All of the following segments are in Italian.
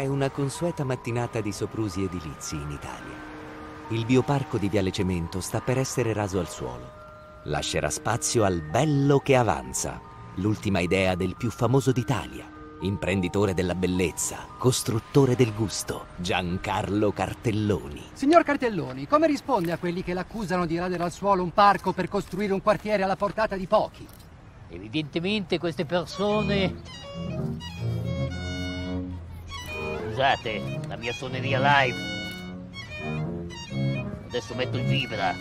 È una consueta mattinata di soprusi edilizi in Italia. Il bioparco di Viale Cemento sta per essere raso al suolo. Lascerà spazio al bello che avanza, l'ultima idea del più famoso d'Italia, imprenditore della bellezza, costruttore del gusto, Giancarlo Cartelloni. Signor Cartelloni, come risponde a quelli che l'accusano di radere al suolo un parco per costruire un quartiere alla portata di pochi? Evidentemente queste persone Scusate, la mia suoneria live. Adesso metto il vibra.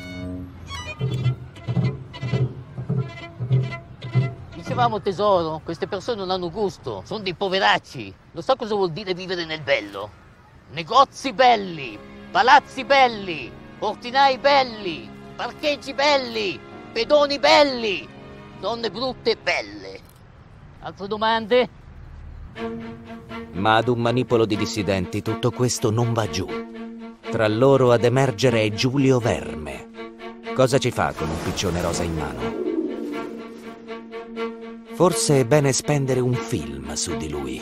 Dicevamo tesoro, queste persone non hanno gusto, sono dei poveracci. Lo so cosa vuol dire vivere nel bello. Negozi belli, palazzi belli, portinai belli, parcheggi belli, pedoni belli, donne brutte belle. Altre domande? Ma ad un manipolo di dissidenti tutto questo non va giù. Tra loro ad emergere è Giulio Verme. Cosa ci fa con un piccione rosa in mano? Forse è bene spendere un film su di lui.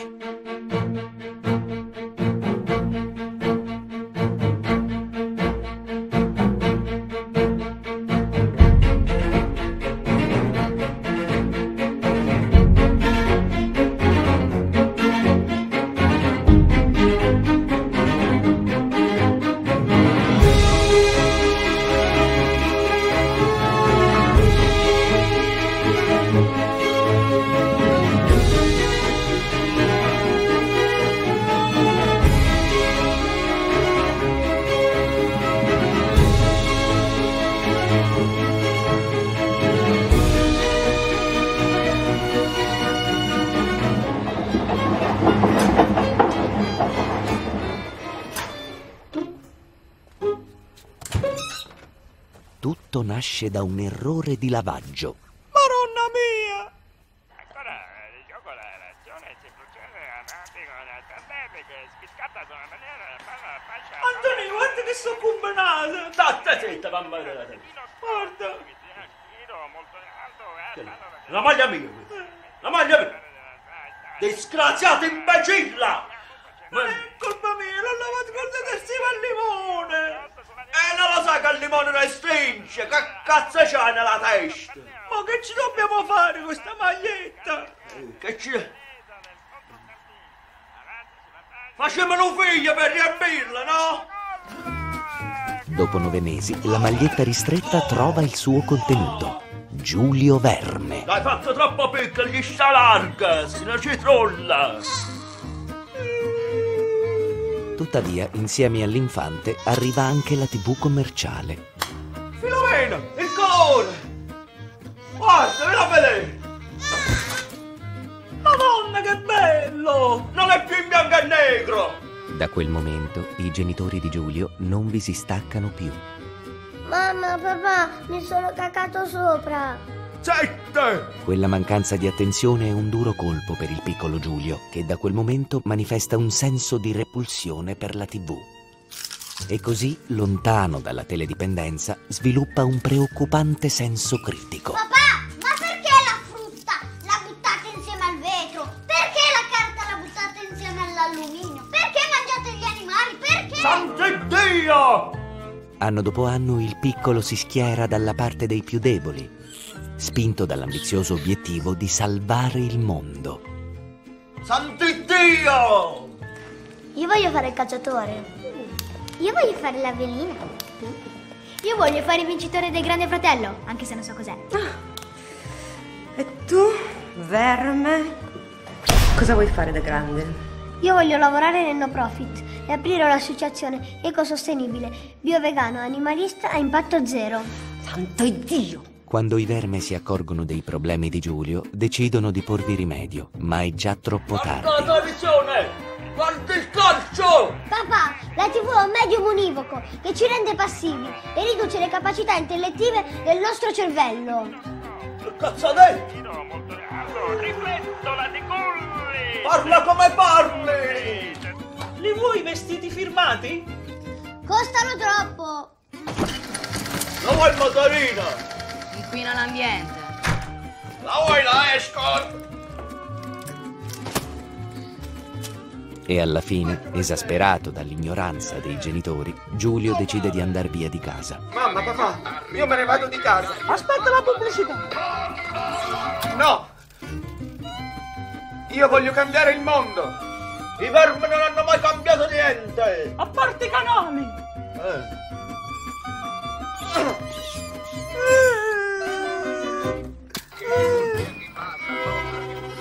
Nasce da un errore di lavaggio. Maronna mia! Ancora il gioco la ragione si procede avanti con la tendente che spiscatta da una maniera da fare la fascia. Antonio, guarda che sto combinato! State zitta, mamma mia! Guarda! e La maglia mia! La maglia mia! Disgraziata imbecilla! Non è colpa mia, l'ho lavato col detersivo al limone! E non lo sai che il limone non stringe! Che cazzo c'hai nella testa? Ma che ci dobbiamo fare con questa maglietta? Che ci... Facciamolo un figlio per riempirla, no? Dopo nove mesi, la maglietta ristretta trova il suo contenuto. Giulio Verme. L'hai fatto troppo piccolo, gli sta larga, se non ci trolla! Tuttavia, insieme all'infante, arriva anche la TV commerciale. Filomena, il colore! Guarda, ve la vedete! Madonna che bello! Non è più in bianco e negro! Da quel momento, i genitori di Giulio non vi si staccano più. Mamma, papà, mi sono cacato sopra. Sette! Quella mancanza di attenzione è un duro colpo per il piccolo Giulio, che da quel momento manifesta un senso di repulsione per la TV. E così, lontano dalla teledipendenza, sviluppa un preoccupante senso critico. Papà, ma perché la frutta la buttate insieme al vetro? Perché la carta la buttate insieme all'alluminio? Perché mangiate gli animali? Perché? Sant'Iddio! Anno dopo anno il piccolo si schiera dalla parte dei più deboli, spinto dall'ambizioso obiettivo di salvare il mondo. Sant'Iddio! Io voglio fare il calciatore. Io voglio fare la velina. Io voglio fare il vincitore del Grande Fratello, anche se non so cos'è. E tu, verme, cosa vuoi fare da grande? Io voglio lavorare nel no profit e aprire un'associazione ecosostenibile, biovegano, animalista a impatto zero. Santo Dio! Quando i verme si accorgono dei problemi di Giulio, decidono di porvi rimedio, ma è già troppo Guarda la tardi. televisione! Guarda il calcio! Papà, la TV è un medium univoco che ci rende passivi e riduce le capacità intellettive del nostro cervello. Che cazzo hai detto? riflettola di colli! Parla come parli! Li vuoi i vestiti firmati? Costano troppo. La vuoi motorina? Inquina l'ambiente. La vuoi la escort? E alla fine, esasperato dall'ignoranza dei genitori, Giulio decide di andare via di casa. Mamma, papà, io me ne vado di casa. Aspetta la pubblicità. No! Io voglio cambiare il mondo. I vermi non hanno mai cambiato niente. A parte i canali. Eh.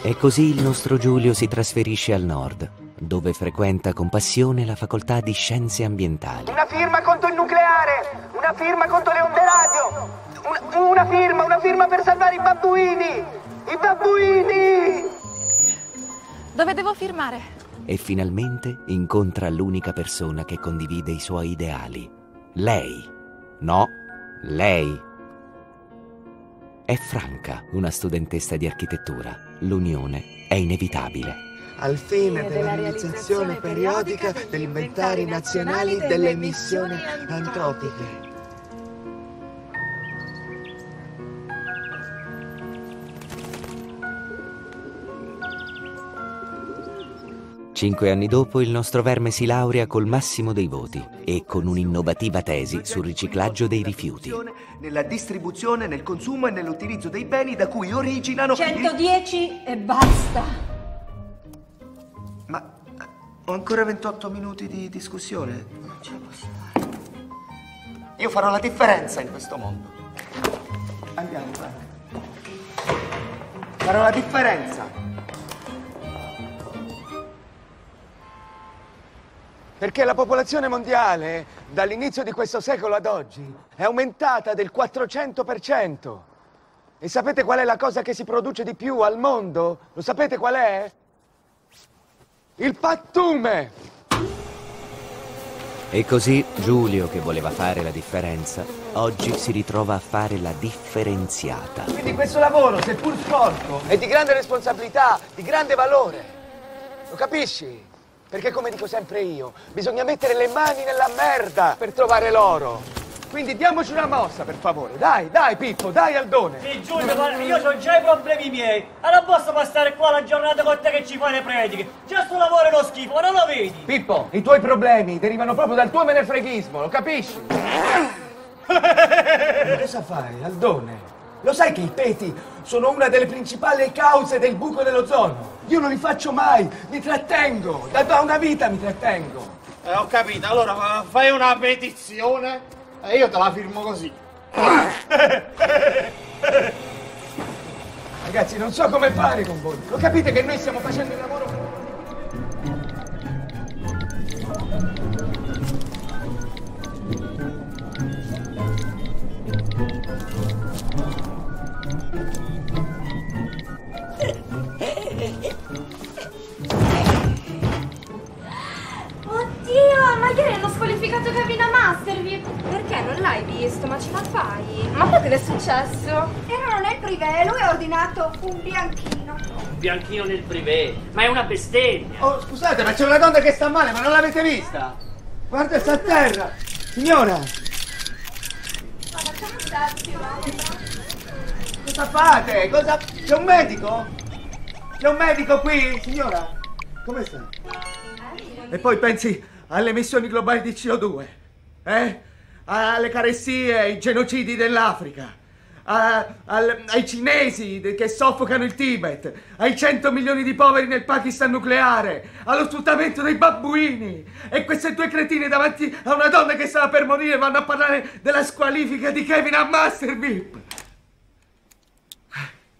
E così il nostro Giulio si trasferisce al nord, dove frequenta con passione la facoltà di scienze ambientali. Una firma contro il nucleare! Una firma contro le onde radio! Una, una firma, una firma per salvare i babbuini! I babbuini! Dove devo firmare? E finalmente incontra l'unica persona che condivide i suoi ideali. Lei. No, lei. È Franca, una studentessa di architettura. L'unione è inevitabile. Al fine della realizzazione periodica degli inventari nazionali delle emissioni antropiche. Cinque anni dopo il nostro verme si laurea col massimo dei voti e con un'innovativa tesi sul riciclaggio dei rifiuti. Nella distribuzione, nel consumo e nell'utilizzo dei beni da cui originano... 110 e basta. Ma ho ancora 28 minuti di discussione. Non ce la posso fare. Io farò la differenza in questo mondo. Andiamo, Frank. Farò la differenza. Perché la popolazione mondiale, dall'inizio di questo secolo ad oggi, è aumentata del 400%. E sapete qual è la cosa che si produce di più al mondo? Lo sapete qual è? Il pattume! E così Giulio, che voleva fare la differenza, oggi si ritrova a fare la differenziata. Quindi questo lavoro, seppur sporco, è di grande responsabilità, di grande valore. Lo capisci? Perché come dico sempre io, bisogna mettere le mani nella merda per trovare l'oro. Quindi diamoci una mossa, per favore. Dai, dai, Pippo, dai, Aldone. Sì, Giulio, guarda, io ho già i problemi miei. Allora posso passare qua la giornata con te che ci fai le prediche. Già sto lavoro è uno schifo, ma non lo vedi? Pippo, i tuoi problemi derivano proprio dal tuo menefreghismo, lo capisci? Cosa fai, Aldone? Lo sai che i peti sono una delle principali cause del buco dell'ozono? Io non li faccio mai, mi trattengo, da, una vita mi trattengo. Eh, ho capito, allora fai una petizione e io te la firmo così. Ragazzi, non so come fare con voi. Lo capite che noi stiamo facendo il lavoro Oddio, ma ieri hanno squalificato Kevin a Masterville. Perché? Non l'hai visto, ma ce la fai? Ma poi che è successo? Erano nel privé e lui ha ordinato un bianchino. Un bianchino nel privé, ma è una bestemmia. Oh, scusate, ma c'è una donna che sta male, ma non l'avete vista? Guarda, sta a terra. Signora, Ma facciamo starci, cosa fate? Cosa... C'è un medico? C'è un medico qui, signora? Come sta? E poi pensi alle emissioni globali di CO2, eh? Alle carestie, ai genocidi dell'Africa, ai cinesi che soffocano il Tibet, ai 100 milioni di poveri nel Pakistan nucleare, allo sfruttamento dei babbuini. E queste due cretine davanti a una donna che stava per morire vanno a parlare della squalifica di Kevin a Mastervip.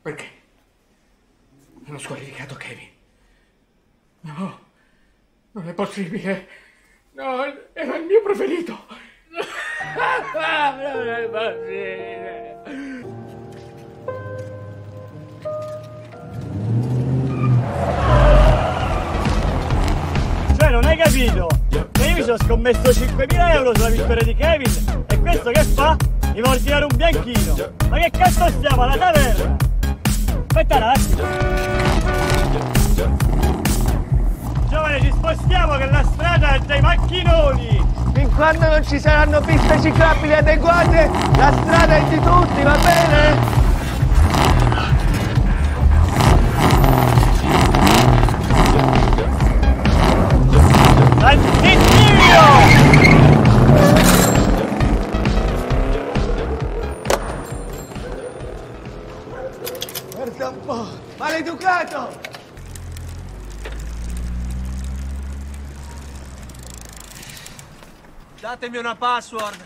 Perché? Hanno squalificato Kevin. No, non è possibile. No, era il mio preferito. non è possibile. Cioè, non hai capito? Io mi sono scommesso 5.000 euro sulla vittoria di Kevin e questo che fa? Mi vuole tirare un bianchino. Ma che cazzo stiamo alla taverna? Aspetta un attimo. ci spostiamo che la strada è dai macchinoni! Fin quando non ci saranno piste ciclabili adeguate, la strada è di tutti, va bene? Guarda un po', maleducato! Datemi una password.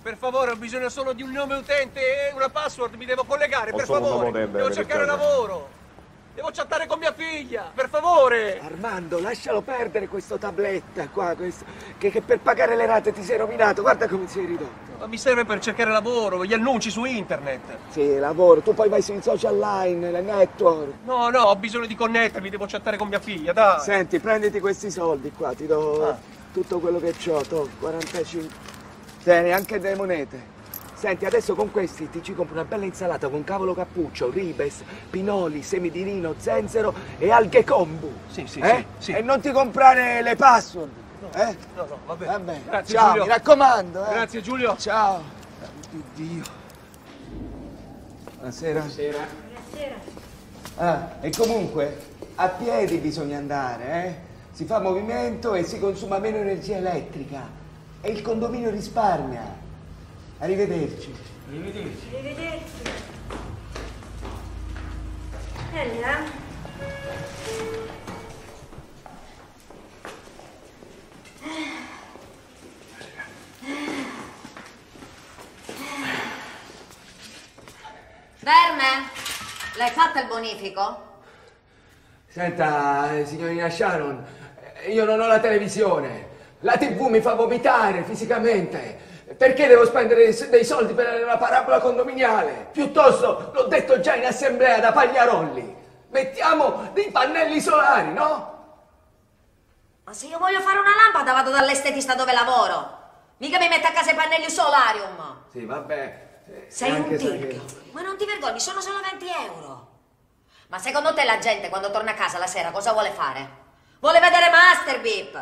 Per favore, ho bisogno solo di un nome utente e una password. Mi devo collegare, Ho per favore. Devo cercare lavoro. Devo chattare con mia figlia, per favore. Armando, lascialo perdere questo tabletta qua, questo, che, che per pagare le rate ti sei rovinato. Guarda come sei ridotto. Ma mi serve per cercare lavoro, gli annunci su internet. Sì, lavoro, tu poi vai sui social line, le network. No, no, ho bisogno di connettermi, devo chattare con mia figlia, dai. Senti, prenditi questi soldi qua, ti do Ah. Tutto quello che ho, to, 45. Tieni anche delle monete. Senti, adesso con questi ti ci compro una bella insalata con cavolo cappuccio, ribes, pinoli, semi di rino, zenzero e alghe kombu. Sì, sì, eh? sì, sì. E non ti comprare le password. eh? No, no, vabbè. Vabbè. Grazie, Ciao, Giulio. mi raccomando. Eh. Grazie, Giulio. Ciao. Dio. Buonasera. Buonasera. Ah, e comunque a piedi bisogna andare, eh? Si fa movimento e si consuma meno energia elettrica. E il condominio risparmia. Arrivederci. Arrivederci. Arrivederci. Ella? Verme, l'hai fatto il bonifico? Senta, eh, signorina Sharon, io non ho la televisione. La TV mi fa vomitare fisicamente. Perché devo spendere dei- soldi per una parabola condominiale? Piuttosto, l'ho detto già in assemblea da Pagliarolli, mettiamo dei pannelli solari, no? Ma se io voglio fare una lampada vado dall'estetista dove lavoro. Mica mi metto a casa i pannelli solarium. Sì, vabbè. eh, Sei anche un tirchio. Ma non ti vergogni, sono solo 20 euro. Ma secondo te la gente quando torna a casa la sera cosa vuole fare? Vuole vedere Master Beep.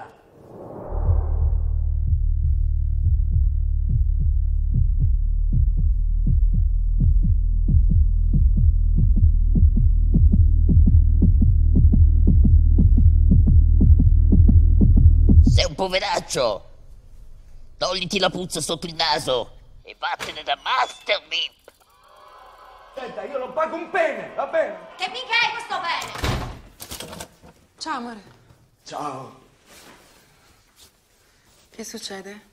Sei un poveraccio! Togliti la puzza sotto il naso e vattene da Master Beep! Senta, io non pago un pene, va bene? Che mica è questo bene? Ciao amore. Ciao. Che succede?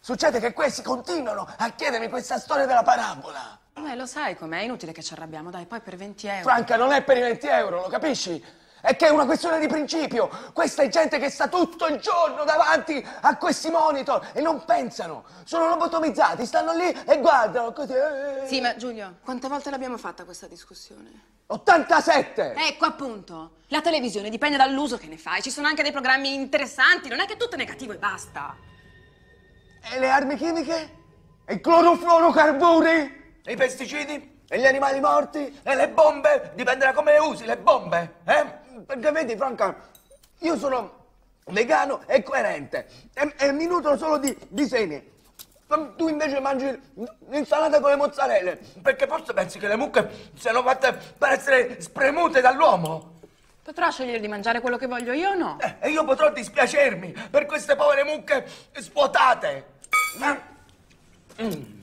Succede che questi continuano a chiedermi questa storia della parabola. Beh, lo sai com'è, è inutile che ci arrabbiamo, dai, poi per 20 euro. Franca, non è per i 20 euro, lo capisci? È che è una questione di principio. Questa è gente che sta tutto il giorno davanti a questi monitor e non pensano. Sono lobotomizzati, stanno lì e guardano così. eh. Sì, ma Giulio, quante volte l'abbiamo fatta questa discussione? 87! Ecco appunto, la televisione dipende dall'uso che ne fai, ci sono anche dei programmi interessanti, non è che tutto è negativo e basta. E le armi chimiche? E i clorofluorocarburi? E i pesticidi? E gli animali morti? E le bombe? Dipende da come le usi, le bombe, eh? Perché vedi, Franca, io sono vegano e coerente. E, e mi nutro solo di, di semi. Tu invece mangi l'insalata con le mozzarelle. Perché forse pensi che le mucche siano fatte per essere spremute dall'uomo? Potrò scegliere di mangiare quello che voglio io o no? Eh, E io potrò dispiacermi per queste povere mucche svuotate. Mm.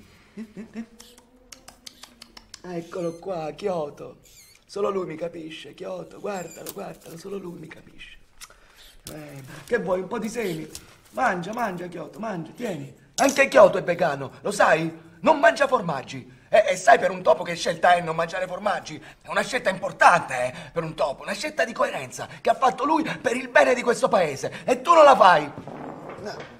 Eccolo qua, Kyoto. Solo lui mi capisce, Kyoto. Guardalo, guardalo, solo lui mi capisce. Eh, che vuoi, un po' di semi? Mangia, mangia, Kyoto, mangia, tieni. Anche Kyoto è vegano, lo sai? Non mangia formaggi. E, e sai per un topo che scelta è non mangiare formaggi? È una scelta importante, eh, per un topo, una scelta di coerenza che ha fatto lui per il bene di questo paese. E tu non la fai. Manto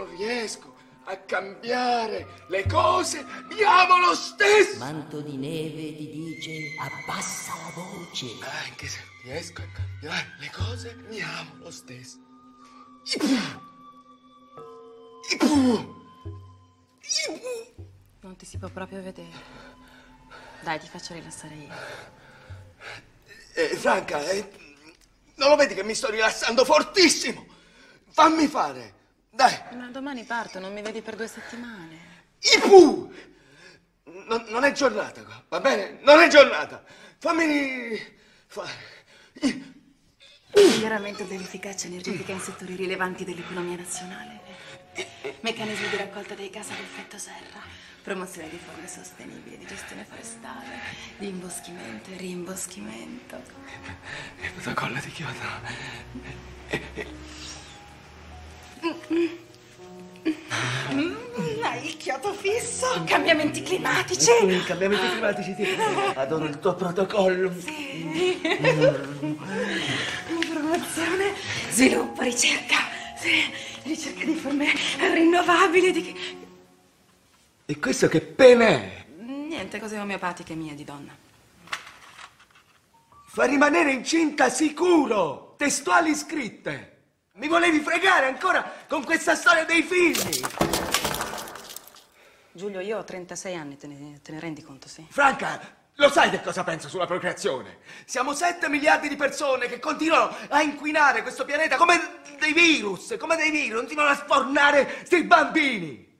non riesco a cambiare le cose, mi amo lo stesso. Manto di neve ti dice, abbassa la voce. Anche se non riesco a cambiare le cose, mi amo lo stesso. Non ti si può proprio vedere. Dai, ti faccio rilassare io. Eh, Franca, eh, non lo vedi che mi sto rilassando fortissimo? Fammi fare. Dai, Ma domani parto, non mi vedi per due settimane. Ipu! non, non è giornata qua, va bene? Non è giornata. Fammi fare. Miglioramento dell'efficacia energetica in settori rilevanti dell'economia nazionale. Meccanismi di raccolta dei gas ad effetto serra. Promozione di forme sostenibili di gestione forestale. Di imboschimento e rimboschimento. Il protocollo di Kyoto. Mm, il chiodo fisso. Cambiamenti climatici. Mm, cambiamenti climatici, sì. Adoro il tuo protocollo. Sì. Promozione, sviluppo, ricerca. Sì. Ricerca di forme rinnovabili. Di... E questo che pene è? Niente, cose omeopatiche mie di donna. Fa rimanere incinta sicuro! Testuali scritte! Mi volevi fregare ancora con questa storia dei figli! Giulio, io ho 36 anni, te ne, te ne rendi conto, sì? Franca, lo sai che cosa penso sulla procreazione? Siamo 7 miliardi di persone che continuano a inquinare questo pianeta come dei virus, come dei virus, continuano a sfornare sti bambini!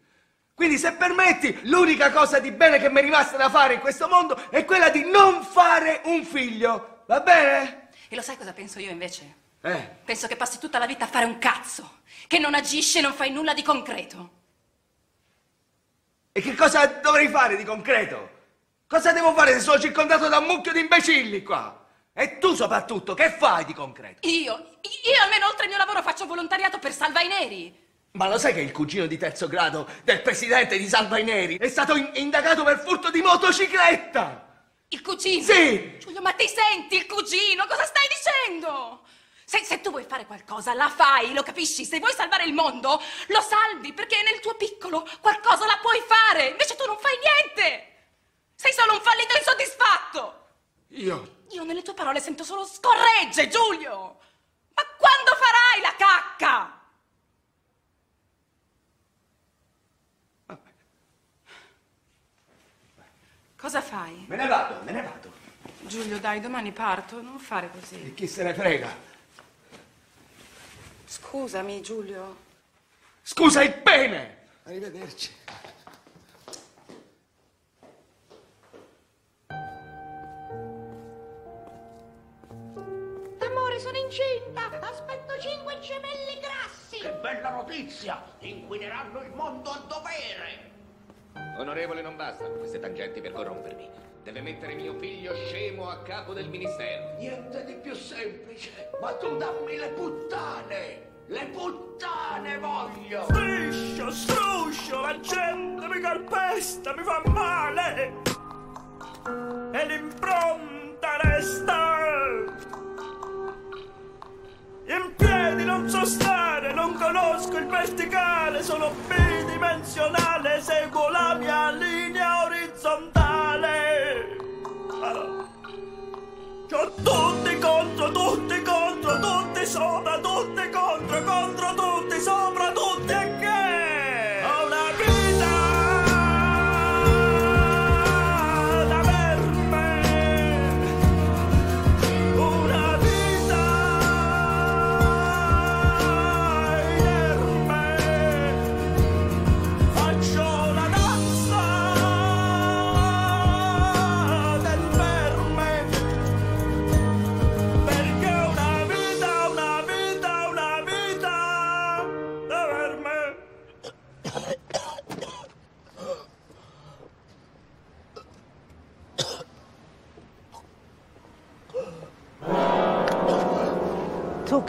Quindi se permetti, l'unica cosa di bene che mi è rimasta da fare in questo mondo è quella di non fare un figlio. Va bene? E lo sai cosa penso io invece? Eh. Penso che passi tutta la vita a fare un cazzo, che non agisci e non fai nulla di concreto. E che cosa dovrei fare di concreto? Cosa devo fare se sono circondato da un mucchio di imbecilli qua? E tu soprattutto, che fai di concreto? Io? Io almeno oltre il mio lavoro faccio volontariato per Salva i Neri. Ma lo sai che il cugino di terzo grado del presidente di Salva i Neri è stato in- indagato per furto di motocicletta? Il cugino? Sì! Giulio, ma ti senti il cugino? Cosa stai dicendo? Se, se tu vuoi fare qualcosa, la fai, lo capisci? Se vuoi salvare il mondo, lo salvi, perché nel tuo piccolo qualcosa la puoi fare. Invece tu non fai niente. Sei solo un fallito insoddisfatto. Io? Io nelle tue parole sento solo scorregge, Giulio. Ma quando farai la cacca? Cosa fai? Me ne vado, me ne vado. Giulio, dai, domani parto, non fare così. E chi se ne frega? Scusami, Giulio. Scusa il pene! Arrivederci. Amore, sono incinta! Aspetto cinque gemelli grassi! Che bella notizia! Inquineranno il mondo a dovere! Onorevole, non bastano queste tangenti per corrompermi. Deve mettere mio figlio scemo a capo del ministero. Niente di più semplice, ma tu dammi le puttane! Le puttane voglio! Striscio, struscio, la gente mi calpesta, mi fa male! E l'impronta resta! In piedi non so stare, non conosco il verticale, sono bidimensionale, seguo la mia linea orizzontale. Ah. C'ho tutti contro, tutti contro, tutti sopra, tutti contro, contro tutti, sopra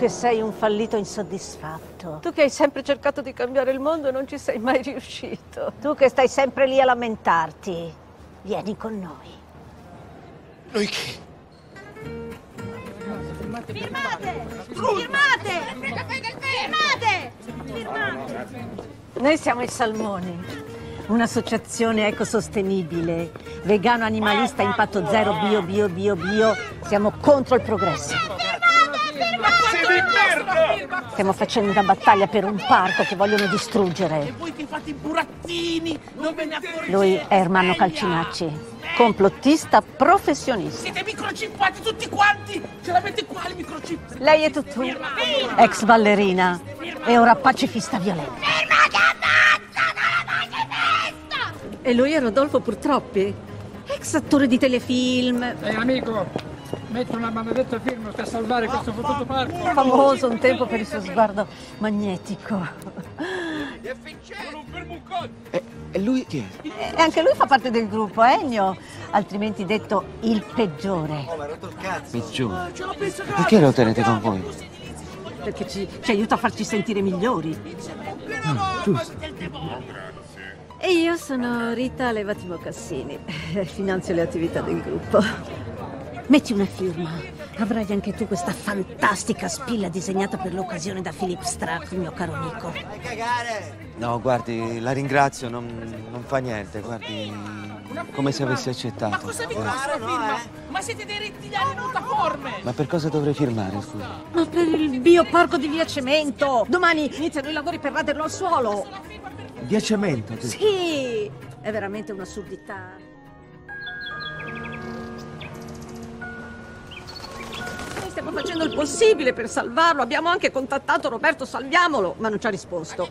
che sei un fallito insoddisfatto. Tu che hai sempre cercato di cambiare il mondo e non ci sei mai riuscito. Tu che stai sempre lì a lamentarti. Vieni con noi. Noi chi? Firmate! Firmate! Firmate! Firmate! Noi siamo i Salmoni, un'associazione ecosostenibile, vegano animalista impatto zero bio bio bio bio. Siamo contro il progresso. Stiamo facendo una battaglia per un parco che vogliono distruggere. Voi che fate i burattini, non ve ne accorgete! Lui è Ermanno Calcinacci, complottista professionista. Siete microchippati tutti quanti! Ce l'avete qua il microchip! Lei è Tutù, ex ballerina e ora pacifista violenta. E lui è Rodolfo Purtroppi, ex attore di telefilm, Ehi amico, metti una maledetta firma per salvare questo fottuto parco. famoso un tempo per il suo sguardo magnetico. E lui chi è? E anche lui fa parte del gruppo, Ennio, altrimenti detto il peggiore. Peggiore. Perché lo tenete con voi? Perché ci, ci aiuta a farci sentire migliori. Ah, giusto. E io sono Rita Levati Mocassini, finanzio le attività del gruppo. Metti una firma. Avrai anche tu questa fantastica spilla disegnata per l'occasione da Philip Strack, mio caro amico. No, guardi, la ringrazio, non, non fa niente, guardi, come se avessi accettato. Ma cosa vi Eh, costa la firma? Ma siete dei rettiliani notaforme! Ma per cosa dovrei firmare, scusa? Ma per il bioparco di Via Cemento! Domani iniziano i lavori per raderlo al suolo! Via Cemento. Sì! È veramente un'assurdità. Stiamo facendo il possibile per salvarlo. Abbiamo anche contattato Roberto Salviamolo, ma non ci ha risposto.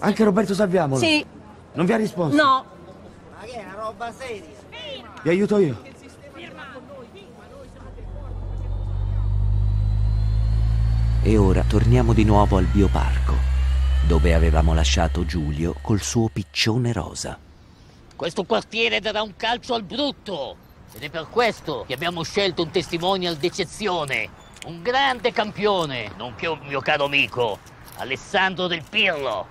Anche Roberto Salviamolo? Sì. Non vi ha risposto? No. Ma che è una roba seria? Vi aiuto io. E ora torniamo di nuovo al bioparco, dove avevamo lasciato Giulio col suo piccione rosa. Questo quartiere darà un calcio al brutto. Ed è per questo che abbiamo scelto un testimonial d'eccezione. Un grande campione, nonché un mio caro amico, Alessandro Del Pirlo.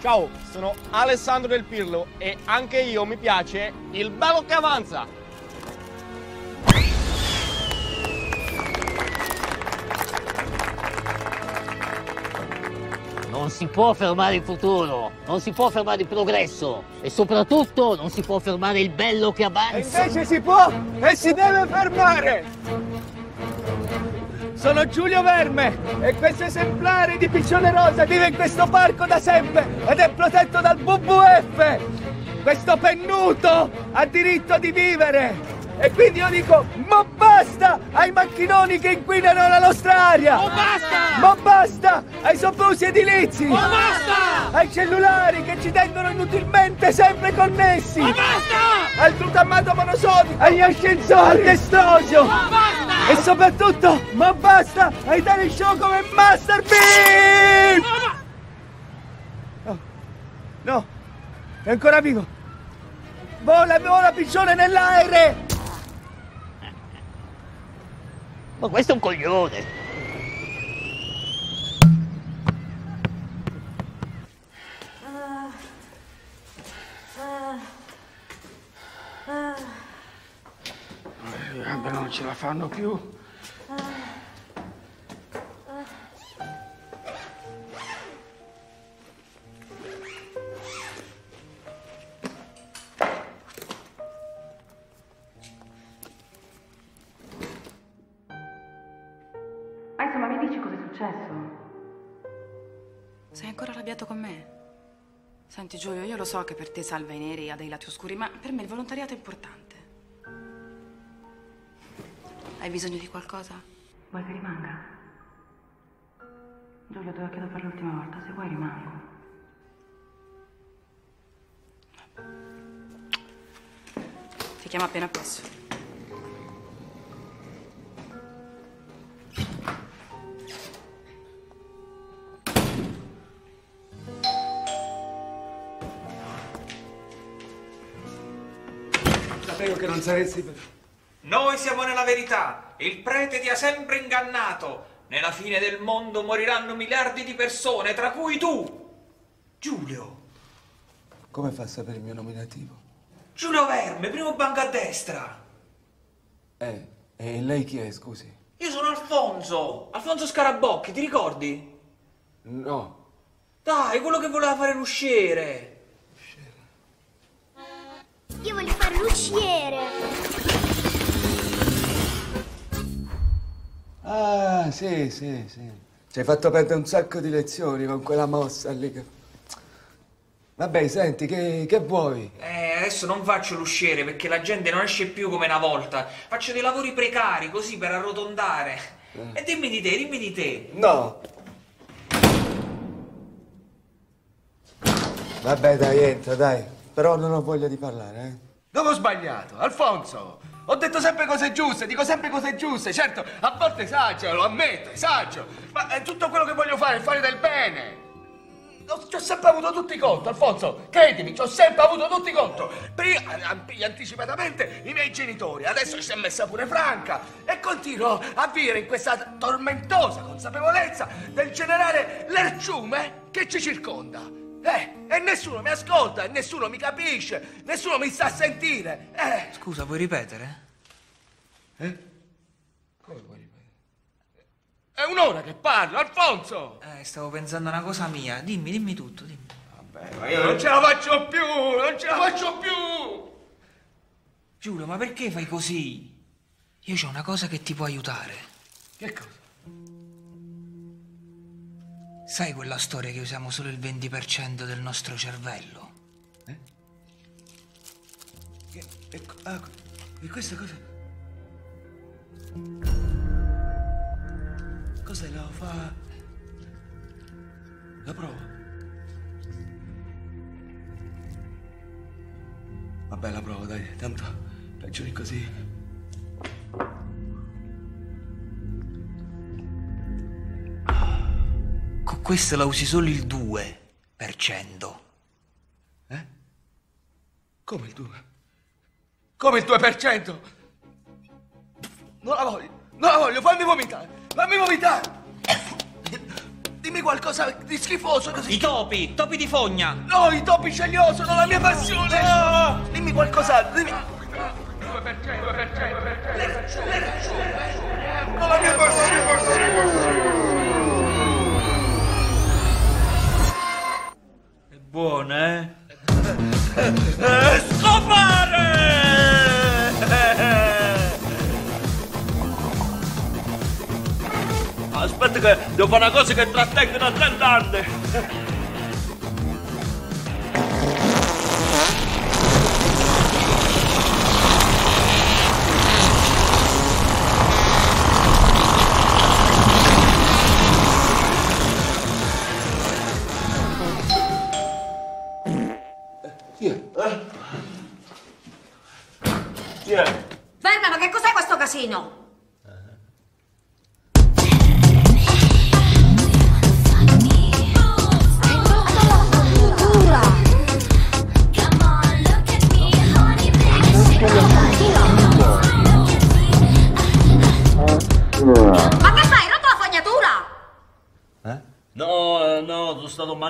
Ciao, sono Alessandro Del Pirlo e anche io mi piace il bello che avanza. Non si può fermare il futuro, non si può fermare il progresso e soprattutto non si può fermare il bello che avanza. Invece si può e si deve fermare! Sono Giulio Verme e questo esemplare di piccione rosa vive in questo parco da sempre ed è protetto dal WWF! Questo pennuto ha diritto di vivere! E quindi io dico, ma basta ai macchinoni che inquinano la nostra aria! Ma basta! Ma basta ai soprusi edilizi! Ma basta! Ai cellulari che ci tengono inutilmente sempre connessi! Ma basta! Al glutammato monosodico! Agli ascensori! Al testrosio! Ma basta! E soprattutto, ma basta ai tali show come Master Beam! No, no, è ancora vivo! Vola, vola, piccione nell'aere! Ma questo è un coglione. Gambe non ce la fanno più. Arrabbiato con me? Senti Giulio, io lo so che per te salva i neri ha dei lati oscuri, ma per me il volontariato è importante. Hai bisogno di qualcosa? Vuoi che rimanga? Giulio, te lo chiedo per l'ultima volta, se vuoi rimango. Ti chiamo appena posso. Che non saresti... Noi siamo nella verità. Il prete ti ha sempre ingannato. Nella fine del mondo moriranno miliardi di persone, tra cui tu. Giulio. Come fa a sapere il mio nominativo? Giulio Verme, primo banco a destra. Eh, e lei chi è, scusi? Io sono Alfonso. Alfonso Scarabocchi, ti ricordi? No. Dai, quello che voleva fare l'usciere. Io voglio fare l'usciere. Ah, sì, sì, sì. Ci hai fatto perdere un sacco di lezioni con quella mossa lì che... Vabbè, senti, che, che vuoi? Eh, adesso non faccio l'usciere perché la gente non esce più come una volta. Faccio dei lavori precari, così, per arrotondare. Eh. E dimmi di te, dimmi di te. No. Vabbè, dai, entra, dai. Però non ho voglia di parlare, eh. Dove ho sbagliato? Alfonso! Ho detto sempre cose giuste, dico sempre cose giuste. Certo, a volte esagero, lo ammetto, esagero. Ma è tutto quello che voglio fare è fare del bene. Ci ho sempre avuto tutti contro, Alfonso. Credimi, ci ho sempre avuto tutti contro. Prima eh, anticipatamente i miei genitori, adesso ci si è messa pure Franca. E continuo a vivere in questa tormentosa consapevolezza del generare l'erciume che ci circonda. Eh, e nessuno mi ascolta, e nessuno mi capisce, nessuno mi sta a sentire. Eh. Scusa, puoi ripetere? Eh? Come vuoi ripetere? È un'ora che parlo, Alfonso! Eh, stavo pensando a una cosa mia. Dimmi, dimmi tutto, dimmi. Vabbè, ma io non ce la faccio più, non ce la faccio più! Giulio, ma perché fai così? Io c'ho una cosa che ti può aiutare. Che cosa? Sai quella storia che usiamo solo il 20% del nostro cervello? Che, e, ah, e questa cosa? Cos'è la fa? La prova? Vabbè, la provo, dai, tanto peggio di così. Questa la usi solo il 2%. Eh? Come il 2? Come il 2%? Non la voglio, non la voglio, fammi vomitare, fammi vomitare! Dimmi qualcosa di schifoso così. I topi, topi di fogna. No, i topi ce li ho, sono la mia passione! Dimmi qualcosa, dimmi... 2%, 2%, 2%, Sono la mia È buona, eh? Aspetta che devo fare una cosa che trattengono a 30 anni.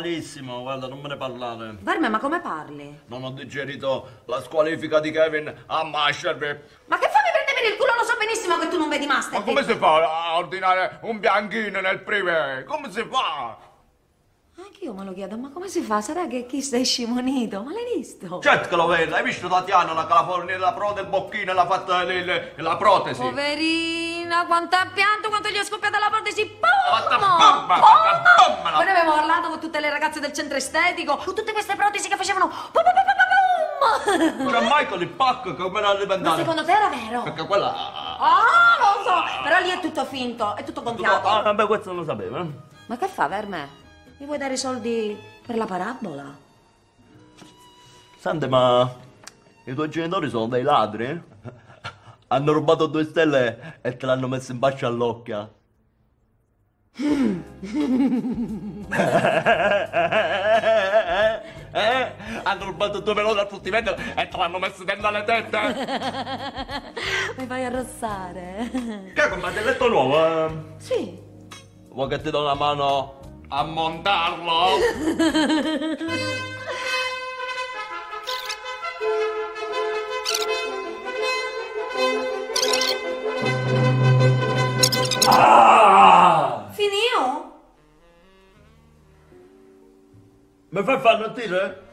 Malissimo, guarda, non me ne parlare. Verme, ma come parli? Non ho digerito la squalifica di Kevin a Masherby. Ma che fammi prendere per il culo? Lo so benissimo che tu non vedi Master. Ma come si fa a ordinare un bianchino nel privé? Come si fa? Anch'io me lo chiedo, ma come si fa? Sarà che chi stai scimonito? Ma l'hai visto? Certo che lo vedo, hai visto Tatiana, la California, la pro del bocchino, l'ha fatta le- le- la protesi? Poverina, quanto ha pianto, quanto gli è scoppiata la protesi. Pum, la- Poi ne avevamo parlato con tutte le ragazze del centro estetico, con tutte queste protesi che facevano pum. C'è Michael il pacco, come l'ha Ma alimentato? secondo te era vero? Perché quella... Ah, lo so, però lì è tutto finto, è tutto gonfiato. Ah, vabbè, questo non lo sapevo. eh. Ma che fa, Verme? Mi vuoi dare i soldi per la parabola? Senti, ma i tuoi genitori sono dei ladri? Hanno rubato due stelle e te l'hanno messo in bacio all'occhia. Eh? Hanno rubato due meloni al fruttivendolo e te l'hanno messo dentro alle tette. Mi fai arrossare. Che comprate il letto nuovo? eh? Sì. Vuoi che ti do una mano a montarlo? Ah! Finio? Mi fai fare notire?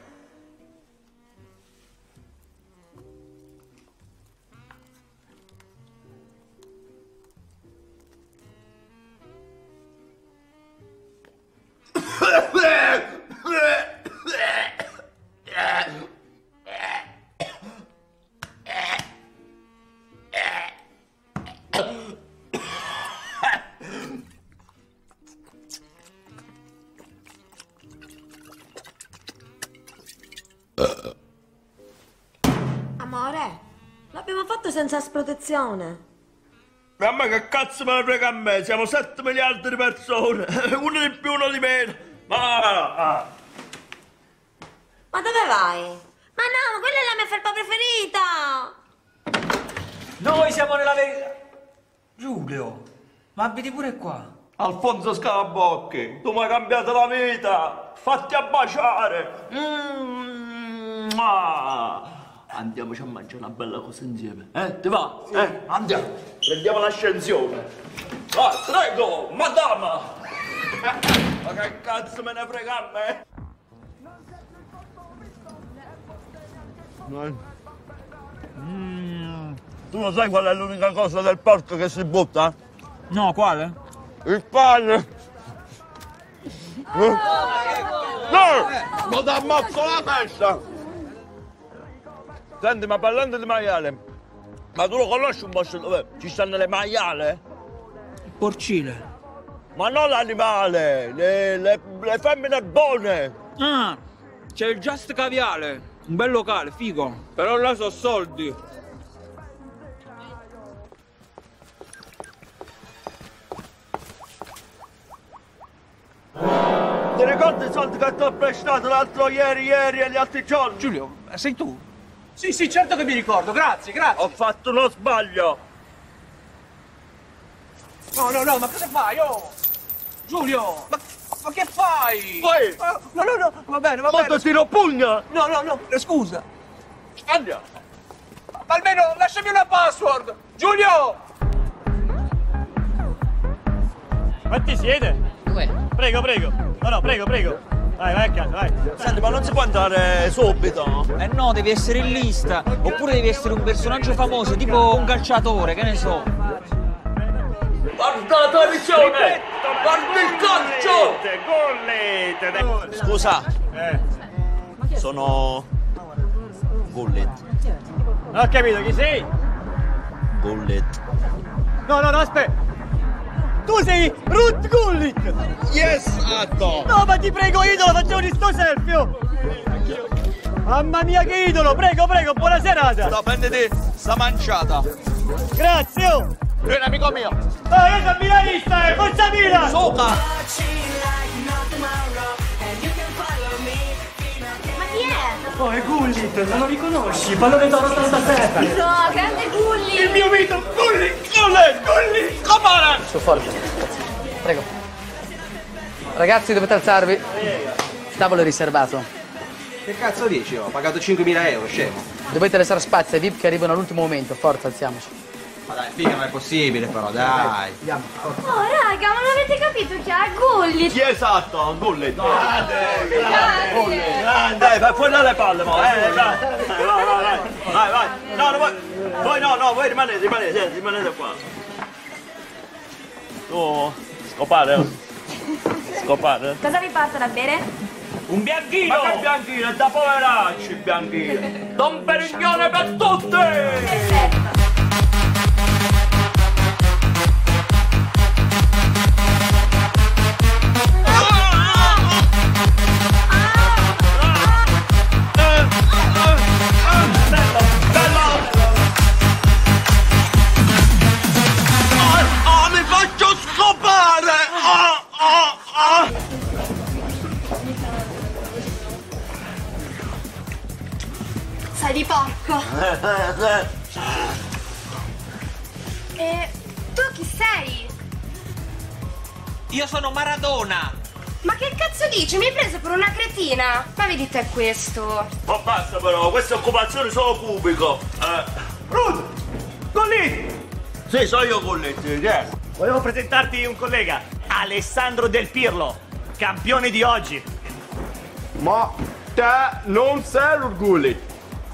Protezione. A me che cazzo me ne frega a me? Siamo 7 miliardi di persone, uno di più, uno di meno. Ma... ah. Ma dove vai? Ma no, ma quella è la mia felpa preferita! Noi siamo nella verità. Giulio, ma abiti pure qua. Alfonso Scalabocchi, tu mi hai cambiato la vita, fatti a baciare. Mm, ah. Andiamoci a mangiare una bella cosa insieme, eh? Ti va? Eh? Andiamo, prendiamo l'ascensione. Vai, prego, madama. Ma che cazzo me ne frega a me? Mm, tu lo sai qual è l'unica cosa del porco che si butta? No, quale? Il pane! Eh? No! Ma ti ammazzo la testa! Senti, ma parlando di maiale, ma tu lo conosci un posto dove ci stanno le maiale? Porcile. Ma non l'animale, le, le, le femmine buone! Ah, c'è il Just Caviale, un bel locale, figo. Però là so soldi. Ti ricordi i soldi che ti ho prestato l'altro ieri, ieri e gli altri giorni? Giulio, sei tu? Sì, sì, certo che mi ricordo, grazie, grazie. Ho fatto uno sbaglio! No, no, no, ma cosa fai? Oh! Giulio, ma, ma che fai? Poi! Ah, No, no, no, va bene, va Molto bene. tiro pugna! No, no, no, scusa. Andiamo! Ma almeno lasciami una password! Giulio! Ma ti siete? Dov'è? Prego, prego. No, no, prego, prego. Vai, vai casa, vai. Senti, ma non si può andare subito? Eh no, devi essere in lista. Oppure devi essere un personaggio famoso, tipo un calciatore, che ne so. Guarda la televisione! Guarda il calcio! Gollete! Scusa, Eh, sono... Gullit. non ho capito chi sei? Gullit. No, no, no, aspetta. Tu sei Ruth Gullit! Yes, Atto! No, ma ti prego, idolo, facciamo di sto selfie! oh. Mamma mia, che idolo! Prego, prego, buona serata! No, prenditi sta manciata. Grazie! Oh, Vieni, amico mio. oh io sono milanista, eh! Forza Milan! Soca! Oh, è Gullit, non lo riconosci? Pallone d'oro 87! No, grande Gulli! Il mio mito, Gullit! Gullit! Gullit! Come Su forte. Prego. Ragazzi, dovete alzarvi. Il tavolo è riservato. Che cazzo dici? Ho pagato 5.000 euro, scemo. Dovete lasciare spazio ai VIP che arrivano all'ultimo momento. Forza, alziamoci. Ma dai, figa, non è possibile però, dai. Andiamo. Oh, raga, ma non avete capito chi è Gulli? Chi è esatto? Gullit. Grazie. Grande, vai fuori dalle palle, mo. Eh, vai, vai, vai, vai, vai, vai. No, no, voi, voi no, no, voi rimanete, rimanete, eh, rimanete qua. Tu, scopare, eh. Scopare. Cosa vi porto da bere? Un bianchino! Ma che bianchino? È da poveracci il bianchino! Don Perignone per tutti! Ah, di porco. E tu chi sei? Io sono Maradona! Ma che cazzo dici? Mi hai preso per una cretina? Ma vedi te questo. Ma basta però, questa è occupazione solo pubblico. Eh. Ruth! Gullit! Sì, so io Colletti, che? Volevo presentarti un collega, Alessandro Del Pirlo, campione di oggi. Ma te non sei l'Urgulli.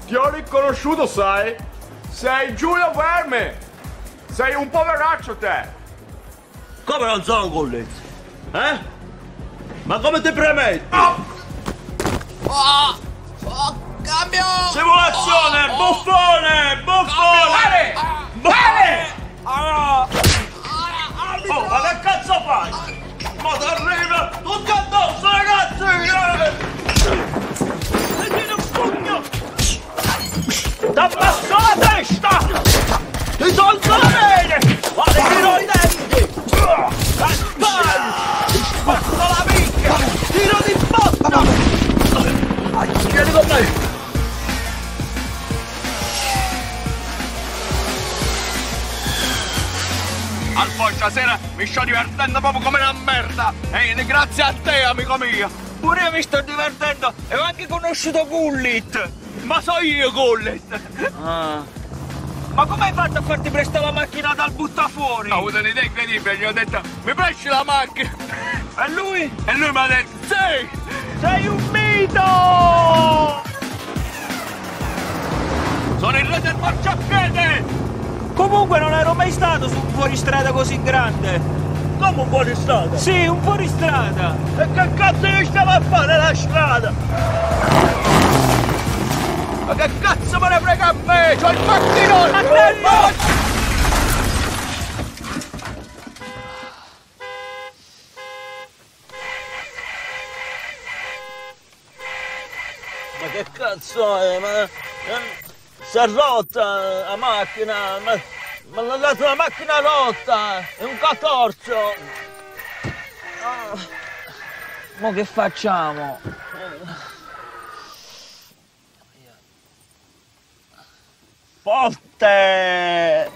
Ti ho riconosciuto, sai? Sei Giulio Verme. Sei un poveraccio te. Come non sono Colletti? Eh? Ma come ti premetti? Oh, oh, cambio! Simulazione! Buffone! Buffone! Buffone! Ah! Oh, ma che cazzo fai? Ma ti arriva tutto addosso, ragazzi! Ti tieni un pugno! Ecco. T'abbasso la testa! Ti tolgo la bene! Vale, tiro i denti! La! Ti spacco la picca! Tiro di botta! Vieni con me! Alfo, stasera mi sto divertendo proprio come una merda! Ehi, grazie a te, amico mio! Pure io mi sto divertendo e ho anche conosciuto Gullit! Ma so io, Gullit. Ah. Ma come hai fatto a farti prestare la macchina dal buttafuori? Ho avuto un'idea incredibile, gli ho detto, mi presti la macchina? E lui? E lui mi ha detto, sì! Sei un mito! Sono il re del marciapiede! Comunque non ero mai stato su un fuoristrada così grande. Come un fuoristrada? Sì, un fuoristrada. E che cazzo io stavo a fare la strada? Ma che cazzo me ne frega a me? C'ho il macchinone! Ma tempo! Ma che cazzo è? Ma... Si è rotta la macchina! Ma... Mi hanno dato una macchina rotta! È un catorcio! Ah. Mo che facciamo? Forte!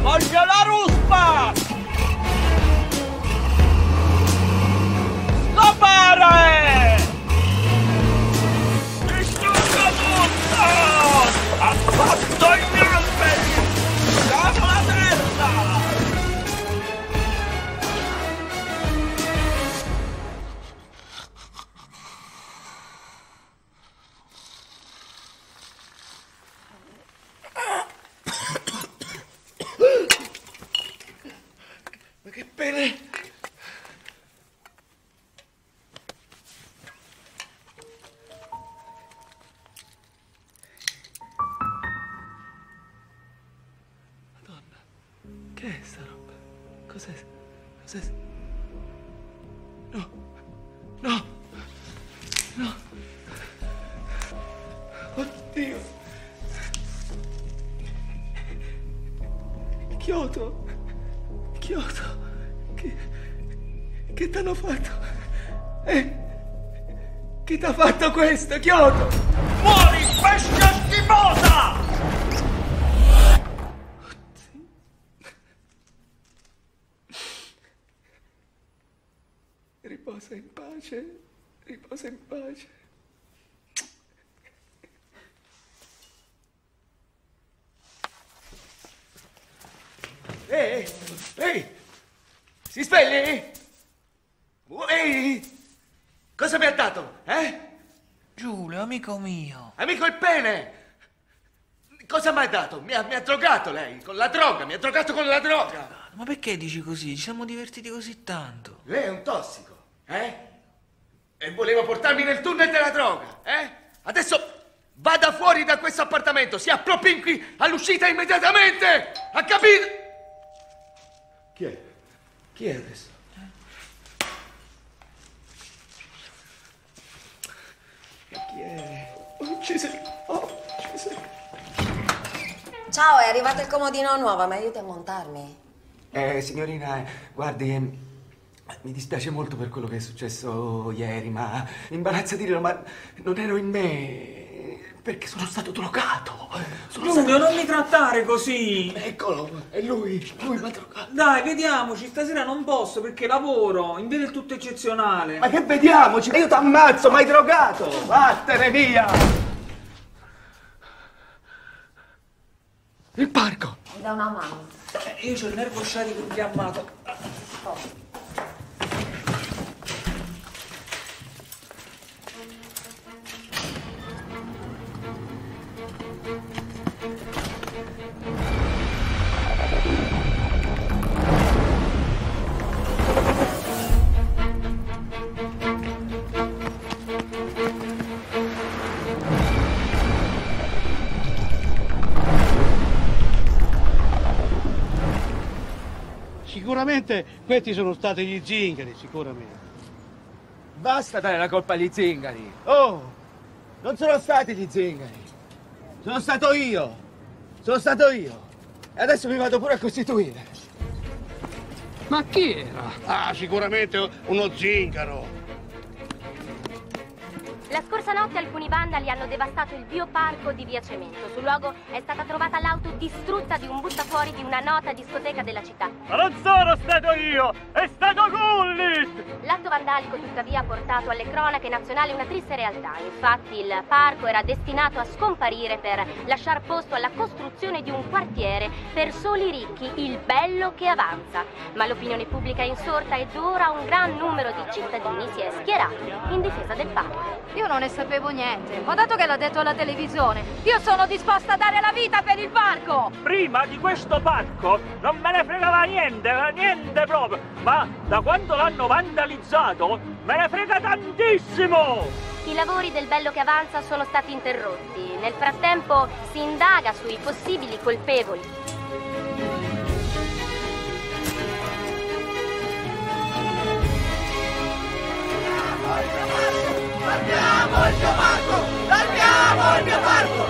Voglio la ruspa! Scopare! Distruggo tutto! Ha fatto gli alberi! Fatto questo, Chiodo? Muori, bestia schifosa! Riposa in pace, riposa in pace. Ehi, ehi, si svegli? Ehi, cosa mi ha dato, eh? Giulio, amico mio. Amico il pene! Cosa mi ha dato? Mi ha, mi ha drogato lei, con la droga, mi ha drogato con la droga! Ma perché dici così? Ci siamo divertiti così tanto. Lei è un tossico, eh? E voleva portarmi nel tunnel della droga, eh? Adesso vada fuori da questo appartamento, si approppi qui all'uscita immediatamente! Ha capito? Chi è? Chi è adesso? Chi è? Oh! Oh, Giselle! Ciao, è arrivato il comodino nuovo, mi aiuti a montarmi? Eh, signorina, guardi, ehm, mi dispiace molto per quello che è successo ieri, ma imbarazza dirlo, ma non ero in me, perché sono stato drogato. Sono Giulio, non mi trattare così! Eccolo, è lui, lui mi ha drogato. Dai, vediamoci, stasera non posso perché lavoro, in via del tutto eccezionale. Ma che vediamoci? Io t'ammazzo, mi hai drogato! Vattene via! Il parco! Mi dà una mano. Eh, io ho il nervo sciatico infiammato. Sicuramente questi sono stati gli zingari, sicuramente. Basta dare la colpa agli zingari. Oh, non sono stati gli zingari. Sono stato io. Sono stato io. E adesso mi vado pure a costituire. Ma chi era? Ah, sicuramente uno zingaro. La scorsa notte alcuni vandali hanno devastato il bioparco di Via Cemento. Sul luogo è stata trovata l'auto distrutta di un buttafuori di una nota discoteca della città. Ma non sono stato io, è stato Gullit! L'atto vandalico tuttavia ha portato alle cronache nazionali una triste realtà. Infatti il parco era destinato a scomparire per lasciar posto alla costruzione di un quartiere per soli ricchi, il bello che avanza. Ma l'opinione pubblica è insorta ed ora un gran numero di cittadini si è schierato in difesa del parco. Io non ne sapevo niente. Ho dato che l'ha detto alla televisione. Io sono disposta a dare la vita per il parco! Prima di questo parco non me ne fregava niente, niente proprio. Ma da quando l'hanno vandalizzato me ne frega tantissimo! I lavori del bello che avanza sono stati interrotti. Nel frattempo si indaga sui possibili colpevoli. Salviamo il mio parco! Salviamo il mio parco!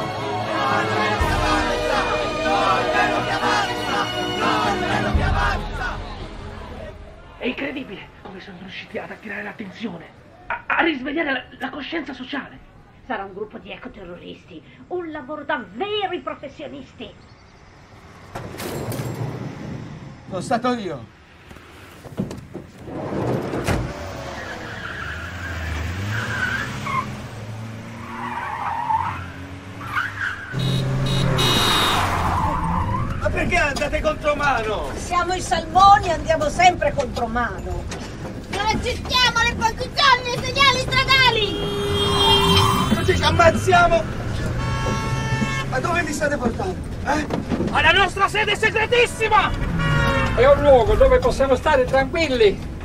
Non vedo che avanza! Non vedo che avanza! Non vedo che avanza! È incredibile come sono riusciti ad attirare l'attenzione, a, a risvegliare la, la coscienza sociale. Sarà un gruppo di ecoterroristi, un lavoro da veri professionisti. Sono stato io. Ma perché andate contro mano? Siamo i salmoni e andiamo sempre contro mano. Non accettiamo le posizioni nei segnali stradali! Così ci ammazziamo! Ma dove mi state portando? Eh? Alla nostra sede segretissima! È un luogo dove possiamo stare tranquilli.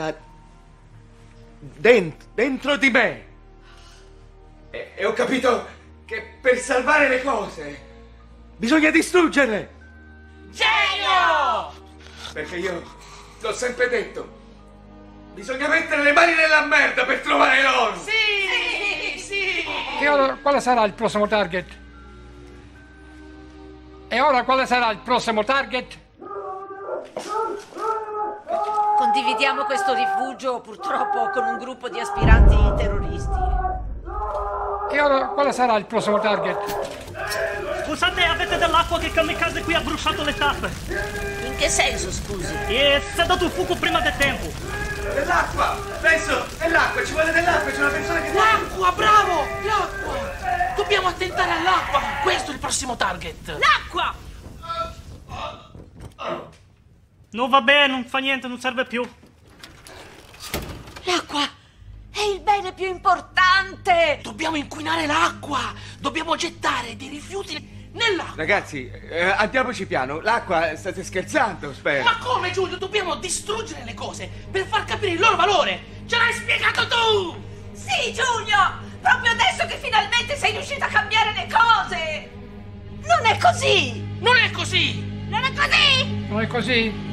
Trovata... Dentro, dentro di me. E, e ho capito che per salvare le cose bisogna distruggerle. Genio! Perché io l'ho sempre detto. Bisogna mettere le mani nella merda per trovare l'oro. Sì, sì. E ora quale sarà il prossimo target? E ora quale sarà il prossimo target? Condividiamo questo rifugio purtroppo con un gruppo di aspiranti terroristi. E ora quale sarà il prossimo target? Scusate, avete dell'acqua che Kamikaze qui ha bruciato le tappe. In che senso, scusi? E si è dato il fuoco prima del tempo. Dell'acqua! Penso, dell'acqua, ci vuole dell'acqua, c'è una persona che... L'acqua, bravo! L'acqua! Dobbiamo attentare all'acqua! Questo è il prossimo target! L'acqua! Non va bene, non fa niente, non serve più. L'acqua è il bene più importante! Dobbiamo inquinare l'acqua! Dobbiamo gettare dei rifiuti nell'acqua! Ragazzi, eh, andiamoci piano. L'acqua, state scherzando, spero. Ma come, Giulio? Dobbiamo distruggere le cose per far capire il loro valore! Ce l'hai spiegato tu! Sì, Giulio! Proprio adesso che finalmente sei riuscito a cambiare le cose! Non è così! Non è così! Non è così! Non è così?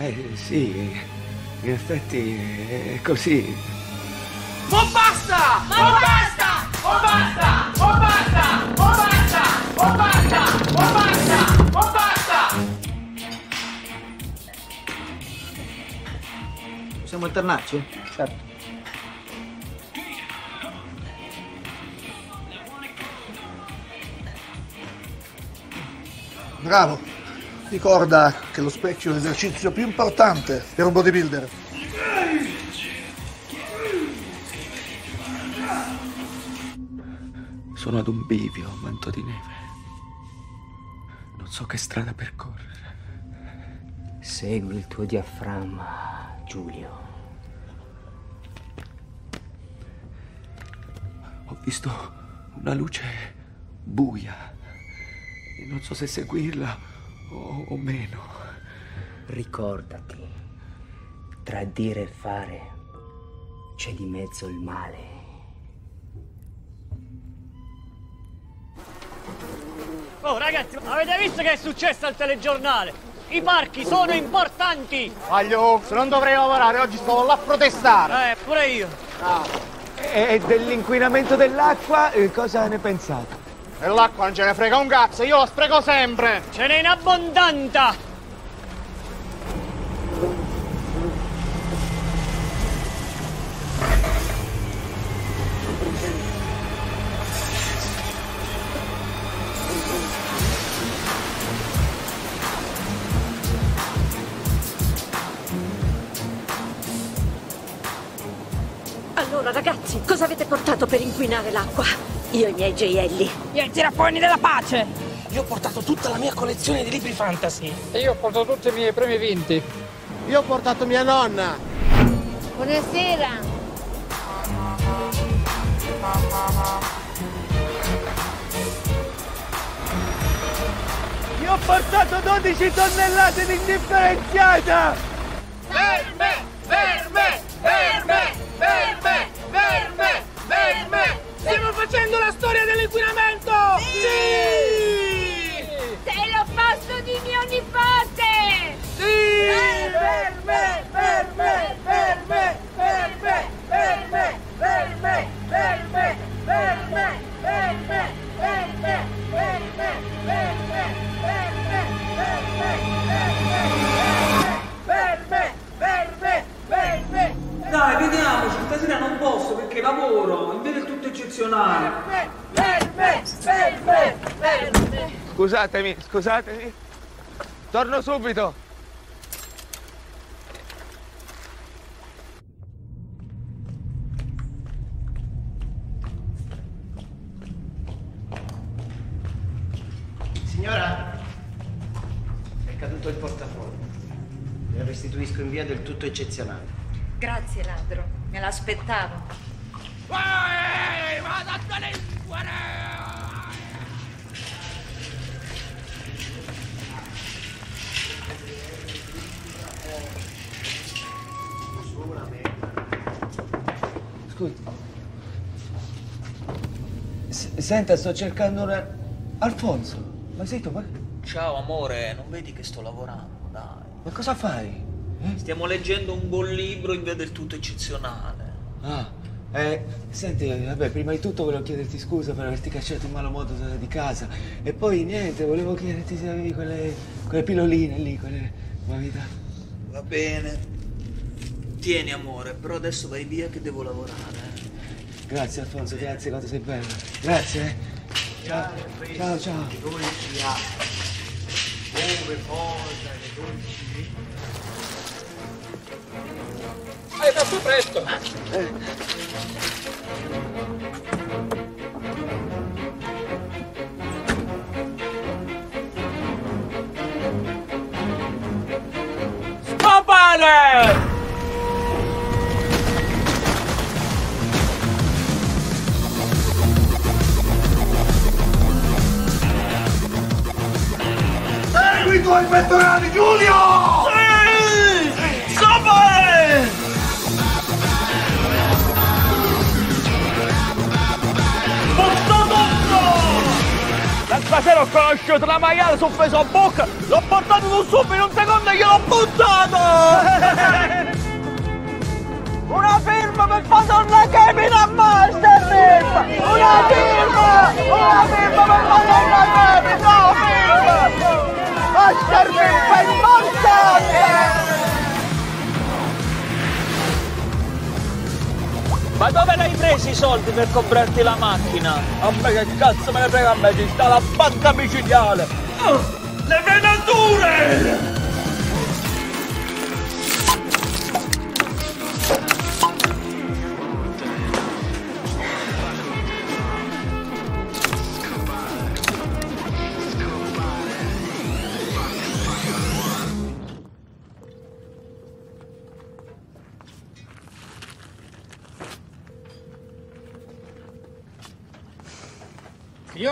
Eh sì, in effetti è così. Ma basta! Ma, Ma basta! O basta! O basta! O basta! O basta! O basta! O basta! Possiamo alternarci? Certo. Bravo! Ricorda che lo specchio è l'esercizio più importante per un bodybuilder. Sono ad un bivio, manto di neve. Non so che strada percorrere. Segui il tuo diaframma, Giulio. Ho visto una luce buia. E non so se seguirla o, o meno. Ricordati, tra dire e fare c'è di mezzo il male. Oh ragazzi, avete visto che è successo al telegiornale? I parchi sono importanti! Aglio, se non dovrei lavorare, oggi sto là a protestare. Eh, pure io. E dell'inquinamento dell'acqua eh, cosa ne pensate? E l'acqua non ce ne frega un cazzo, io la spreco sempre. Ce n'è in abbondanza! Allora, ragazzi, cosa avete portato per inquinare l'acqua? Io e i miei gioielli. Io i tiraponi della pace! Io ho portato tutta la mia collezione di libri fantasy. E io ho portato tutti i miei premi vinti. Io ho portato mia nonna. Buonasera. Io ho portato 12 tonnellate di indifferenziata! Ferme! Ferme! Ferme! Ferme! Ferme! Ferme! Stiamo facendo la storia dell'inquinamento! Sì! Sei l'opposto di mio nipote! Sì! Ferme! Ferme! Ferme! Ferme! Ferme! Ferme! Ferme! Ferme! Ferme! Ferme! Ferme! Ferme! Ferme! Ferme! Dai, vediamoci, stasera non posso perché lavoro, invece è tutto eccezionale. Scusatemi, scusatemi. Torno subito. Signora, è caduto il portafoglio. Le restituisco in via del tutto eccezionale. Grazie, ladro. Me l'aspettavo. Vado a delinquere! Scusi. S- senta, sto cercando una... Alfonso, ma sei tu? Ma, Ciao amore, non vedi che sto lavorando, dai. ma cosa fai? Stiamo leggendo un buon libro in via del tutto eccezionale. Ah, eh, senti, vabbè, prima di tutto volevo chiederti scusa per averti cacciato in malo modo da- di casa. E poi niente, volevo chiederti se avevi quelle, quelle pilloline lì, quelle... Ma vita. Va bene. Tieni amore, però adesso vai via che devo lavorare. Grazie Alfonso, grazie, quanto sei bello. Grazie. Ciao, ciao, ciao. dolci cosa le dolci Hai fatto presto. Scopare! Segui i tuoi pettorali, Giulio! al trasero sconosciuto, la maiala soffesa a bocca, l'ho portato su sub in un secondo e gliel'ho buttato! Una firma per Madonna che mi dà masterfirma! Uma firma! uma firma me faz che mi dà firma! Masterfirma in montagna! Ma dove l'hai presi i soldi per comprarti la macchina? A me che cazzo me ne frega a me, ci sta la banca micidiale! Oh, le venature!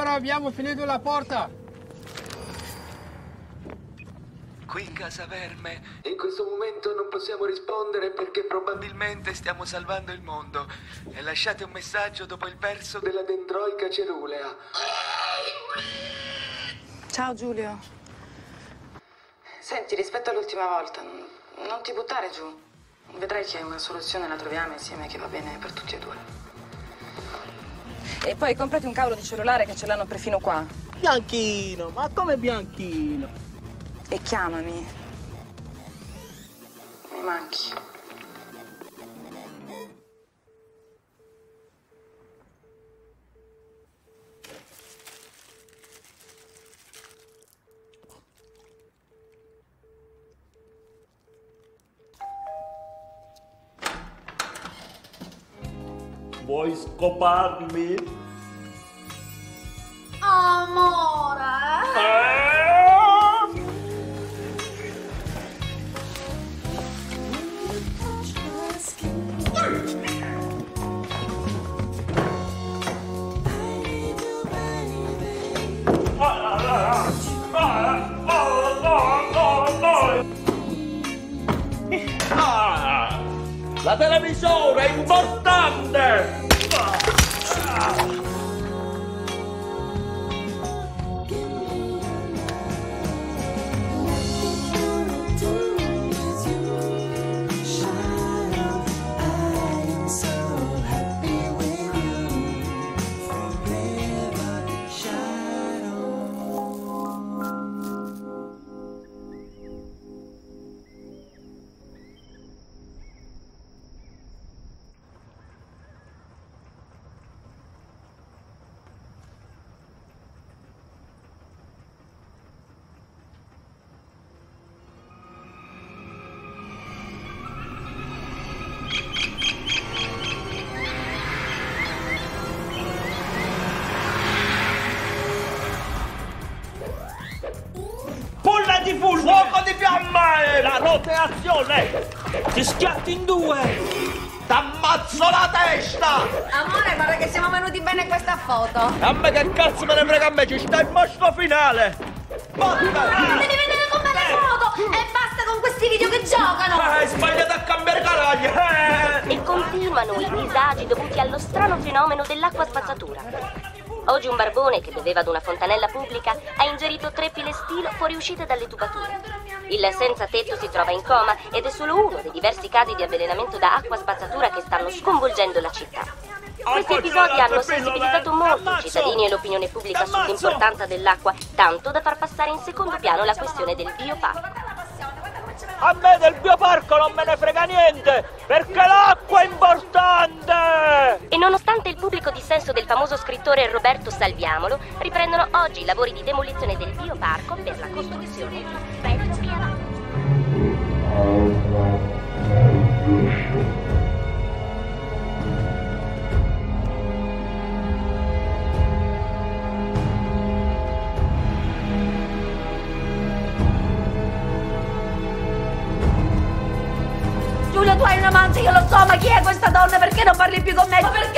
Signora, abbiamo finito la porta. qui in casa Verme. In questo momento non possiamo rispondere perché probabilmente stiamo salvando il mondo. E lasciate un messaggio dopo il verso della dendroica cerulea. Ciao Giulio. Senti, rispetto all'ultima volta, non, non ti buttare giù. Vedrai che una soluzione la troviamo insieme che va bene per tutti e due. E poi comprati un cavolo di cellulare che ce l'hanno perfino qua. Bianchino, ma come Bianchino? E chiamami. Mi manchi. Scoparmi? Amore. Ah, la televisore è importante! Roteazione! Ti schiatti in due! T'ammazzo la testa! Amore, guarda che siamo venuti bene in questa foto. A me che cazzo me ne frega a me, ci sta il mostro finale! Botta! Devi vedere com'è la foto e basta con questi video che giocano. Ah, hai sbagliato a cambiare canaglia! Eh! E continuano i disagi dovuti allo strano fenomeno dell'acqua spazzatura. Oggi un barbone che beveva ad una fontanella pubblica ha ingerito tre pile stilo fuoriuscite dalle tubature. Il senza tetto si trova in coma ed è solo uno dei diversi casi di avvelenamento da acqua spazzatura che stanno sconvolgendo la città. Questi episodi hanno sensibilizzato molto i cittadini e l'opinione pubblica sull'importanza dell'acqua, tanto da far passare in secondo piano la questione del bioparco. A me del bioparco non me ne frega niente, perché l'acqua è importante! E nonostante il pubblico dissenso del famoso scrittore Roberto Salviamolo, riprendono oggi i lavori di demolizione del bioparco per la costruzione di Giulio, tu hai un amante, io lo so, ma chi è questa donna? Perché non parli più con me? Ma perché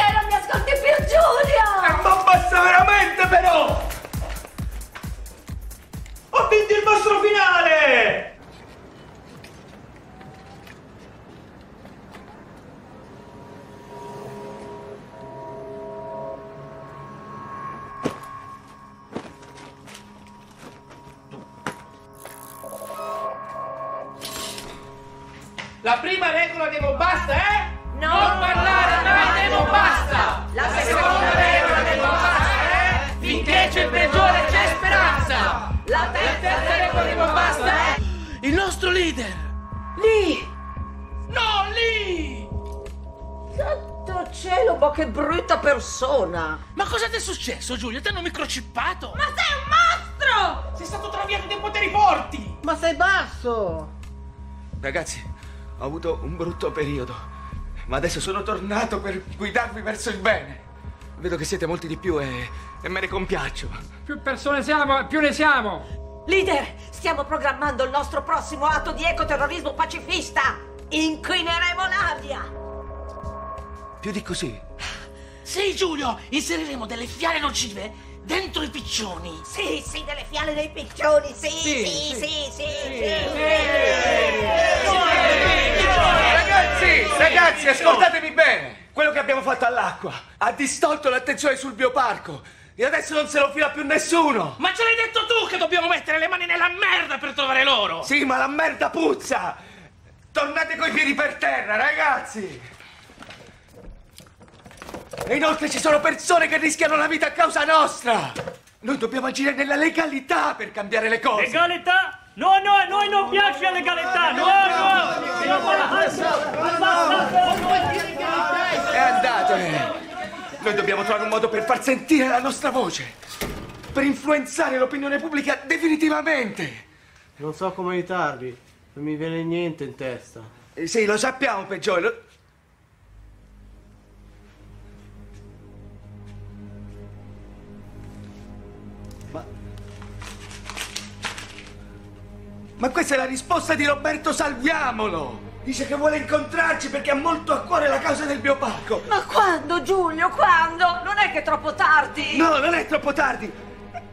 successo, Giulio? Ti hanno microchippato? Ma sei un mostro! Sei stato traviato dei poteri forti! Ma sei basso! Ragazzi, ho avuto un brutto periodo, ma adesso sono tornato per guidarvi verso il bene. Vedo che siete molti di più e, e me ne compiaccio. Più persone siamo, più ne siamo. Leader, stiamo programmando il nostro prossimo atto di ecoterrorismo pacifista! Inquineremo l'Adia! Più di così. Sì, Giulio, inseriremo delle fiale nocive dentro i piccioni. Sì, sì, delle fiale dei piccioni, sì, Sì, sì, sì. sì, sì, sì. Ragazzi, ragazzi, ascoltatemi bene. Quello che abbiamo fatto all'acqua ha distolto l'attenzione sul bioparco. E adesso non se lo fila più nessuno. Ma ce l'hai detto tu che dobbiamo mettere le mani nella merda per trovare loro! Sì, ma la merda puzza. Tornate coi piedi per terra, ragazzi. E inoltre ci sono persone che rischiano la vita a causa nostra. Noi dobbiamo agire nella legalità per cambiare le cose. Legalità? No, no, a noi non piace la legalità, no, no! Siamo E andatene! Noi dobbiamo trovare un modo per far sentire la nostra voce. Per influenzare l'opinione pubblica definitivamente. Non so come aiutarvi, non mi viene niente in testa. Eh, Sì, lo sappiamo, peggiore. Ma questa è la risposta di Roberto Salviamolo! Dice che vuole incontrarci perché ha molto a cuore la causa del bioparco. Ma quando, Giulio, quando? Non è che è troppo tardi? No, non è troppo tardi.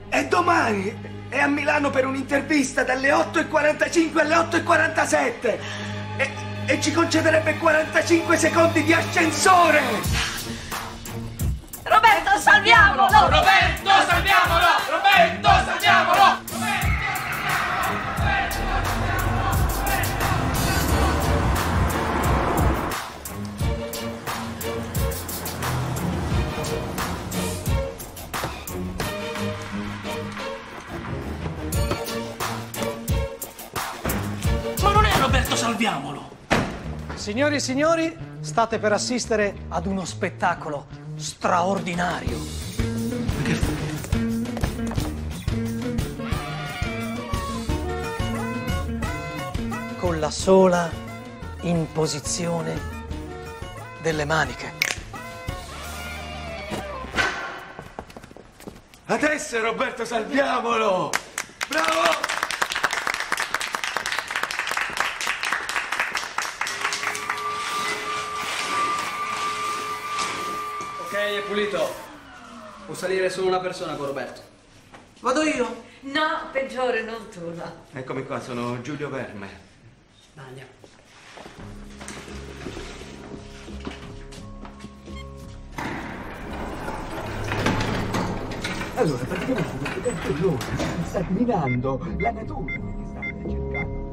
È domani. È a Milano per un'intervista dalle 8.45 alle 8.47. E, e ci concederebbe 45 secondi di ascensore. Roberto, salviamolo! Roberto, salviamolo! Roberto, salviamolo! Salviamolo! Signori e signori, state per assistere ad uno spettacolo straordinario. Con la sola imposizione delle maniche. Adesso Roberto Salviamolo. Bravo! Può salire solo una persona con Roberto. Vado io. No, peggiore, non tu, no. Eccomi qua, sono Giulio Verme. Andiamo. Allora, praticamente questo cartellone sta minando la natura che state cercando.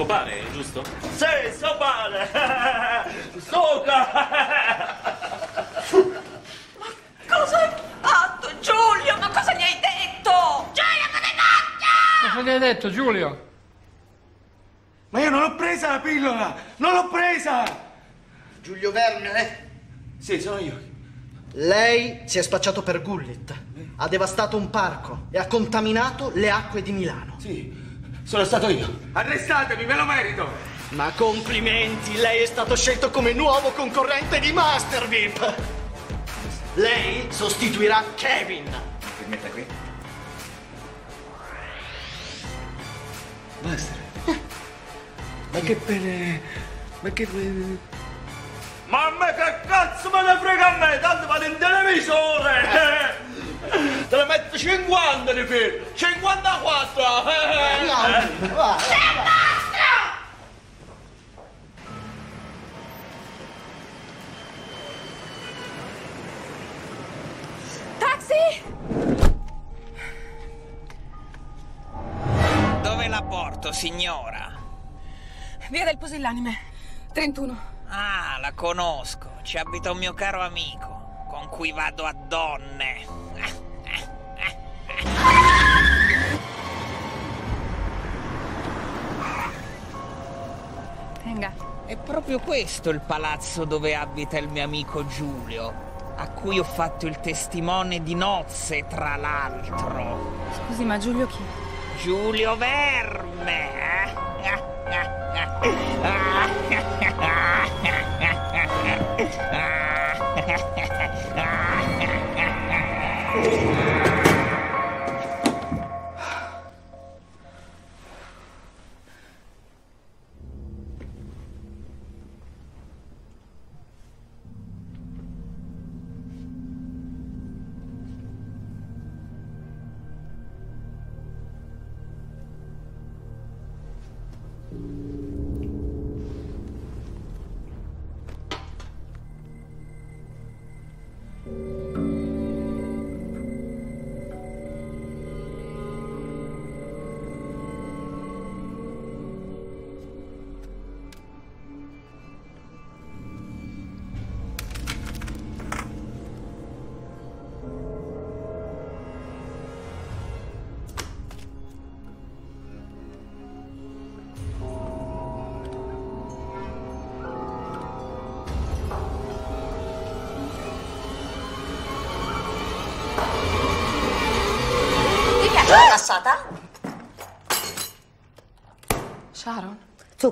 Scopare, giusto? Sì, so male! Stoca! Cosa hai fatto, Giulio? Ma cosa gli hai detto? Giulio, cosa hai fatto? Cosa gli hai detto, Giulio? Ma io non l'ho presa la pillola! Non l'ho presa! Giulio Verme, Sì, sono io. lei si è spacciato per Gullit. Ha devastato un parco e ha contaminato le acque di Milano. Sì, sono stato io. Arrestatemi, me lo merito! Ma complimenti, lei è stato scelto come nuovo concorrente di Mastervip. Lei sostituirà Kevin. Si metta qui. Master. Ma che pene... Ma che pene... Ma a me che cazzo me ne frega a me? Tanto vado in televisore! Te ne metto 50 di film! 54! Taxi! Dove la porto, signora? Via del Posillanime, 31. Ah, la conosco. Ci abita un mio caro amico, con cui vado a donne. Tenga. È proprio questo il palazzo dove abita il mio amico Giulio, a cui ho fatto il testimone di nozze, tra l'altro. Scusi, ma Giulio chi? Giulio Verme. Ti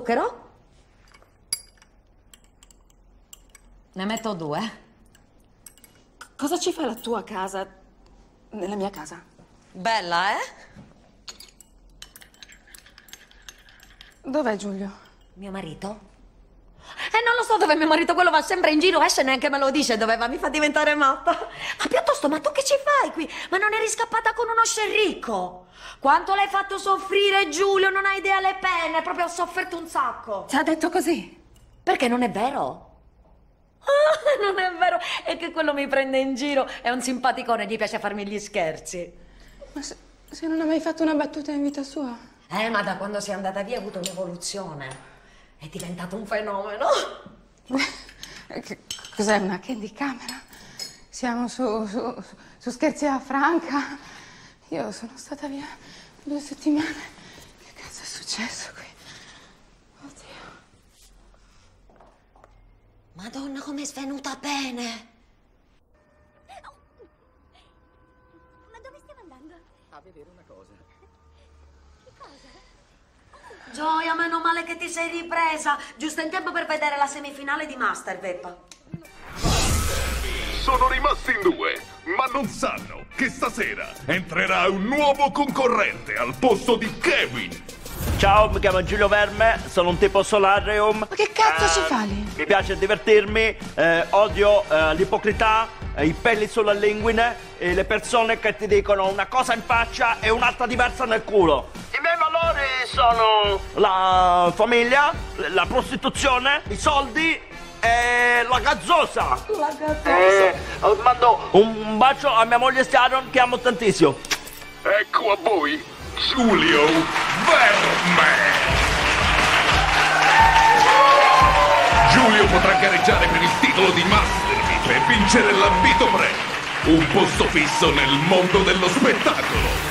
Zucchero? Ne metto due. Cosa ci fa la tua casa nella mia casa? Bella, eh? Dov'è Giulio? Mio marito? Eh, non lo so dove mio marito, quello va sempre in giro, esce neanche me lo dice dove va, mi fa diventare matta. Ma piuttosto, ma tu che ci fai qui? Ma non eri scappata con uno scerricco? Quanto l'hai fatto soffrire, Giulio? Non hai idea le penne, proprio ha sofferto un sacco. Ti ha detto così? Perché non è vero? Ah, non è vero, è che quello mi prende in giro, è un simpaticone, gli piace farmi gli scherzi. Ma se, se non ha mai fatto una battuta in vita sua? Eh, ma da quando sei andata via ha avuto un'evoluzione. È diventato un fenomeno. Che- Cos'è una candy camera? Siamo su, su, su scherzi a Franca. Io sono stata via due settimane. Che cazzo è successo qui? Madonna, come è svenuta bene. Ma dove stiamo andando? A vedere una cosa. Che cosa? Gioia, meno male che ti sei ripresa. Giusto in tempo per vedere la semifinale di Mastervip. Sono rimasti in due, ma non sanno che stasera entrerà un nuovo concorrente al posto di Kevin. Ciao, mi chiamo Giulio Verme, sono un tipo solarium. Ma che cazzo ci fa lì? Mi piace divertirmi, eh, odio eh, l'ipocrità, eh, i peli sulla linguine e le persone che ti dicono una cosa in faccia e un'altra diversa nel culo. I miei valori sono la famiglia, la prostituzione, i soldi e la gazzosa. La Eh, mando un bacio a mia moglie Sharon che amo tantissimo. Ecco a voi Giulio Verme. Giulio potrà gareggiare per il titolo di Mastervip e vincere l'ambito pre, un posto fisso nel mondo dello spettacolo.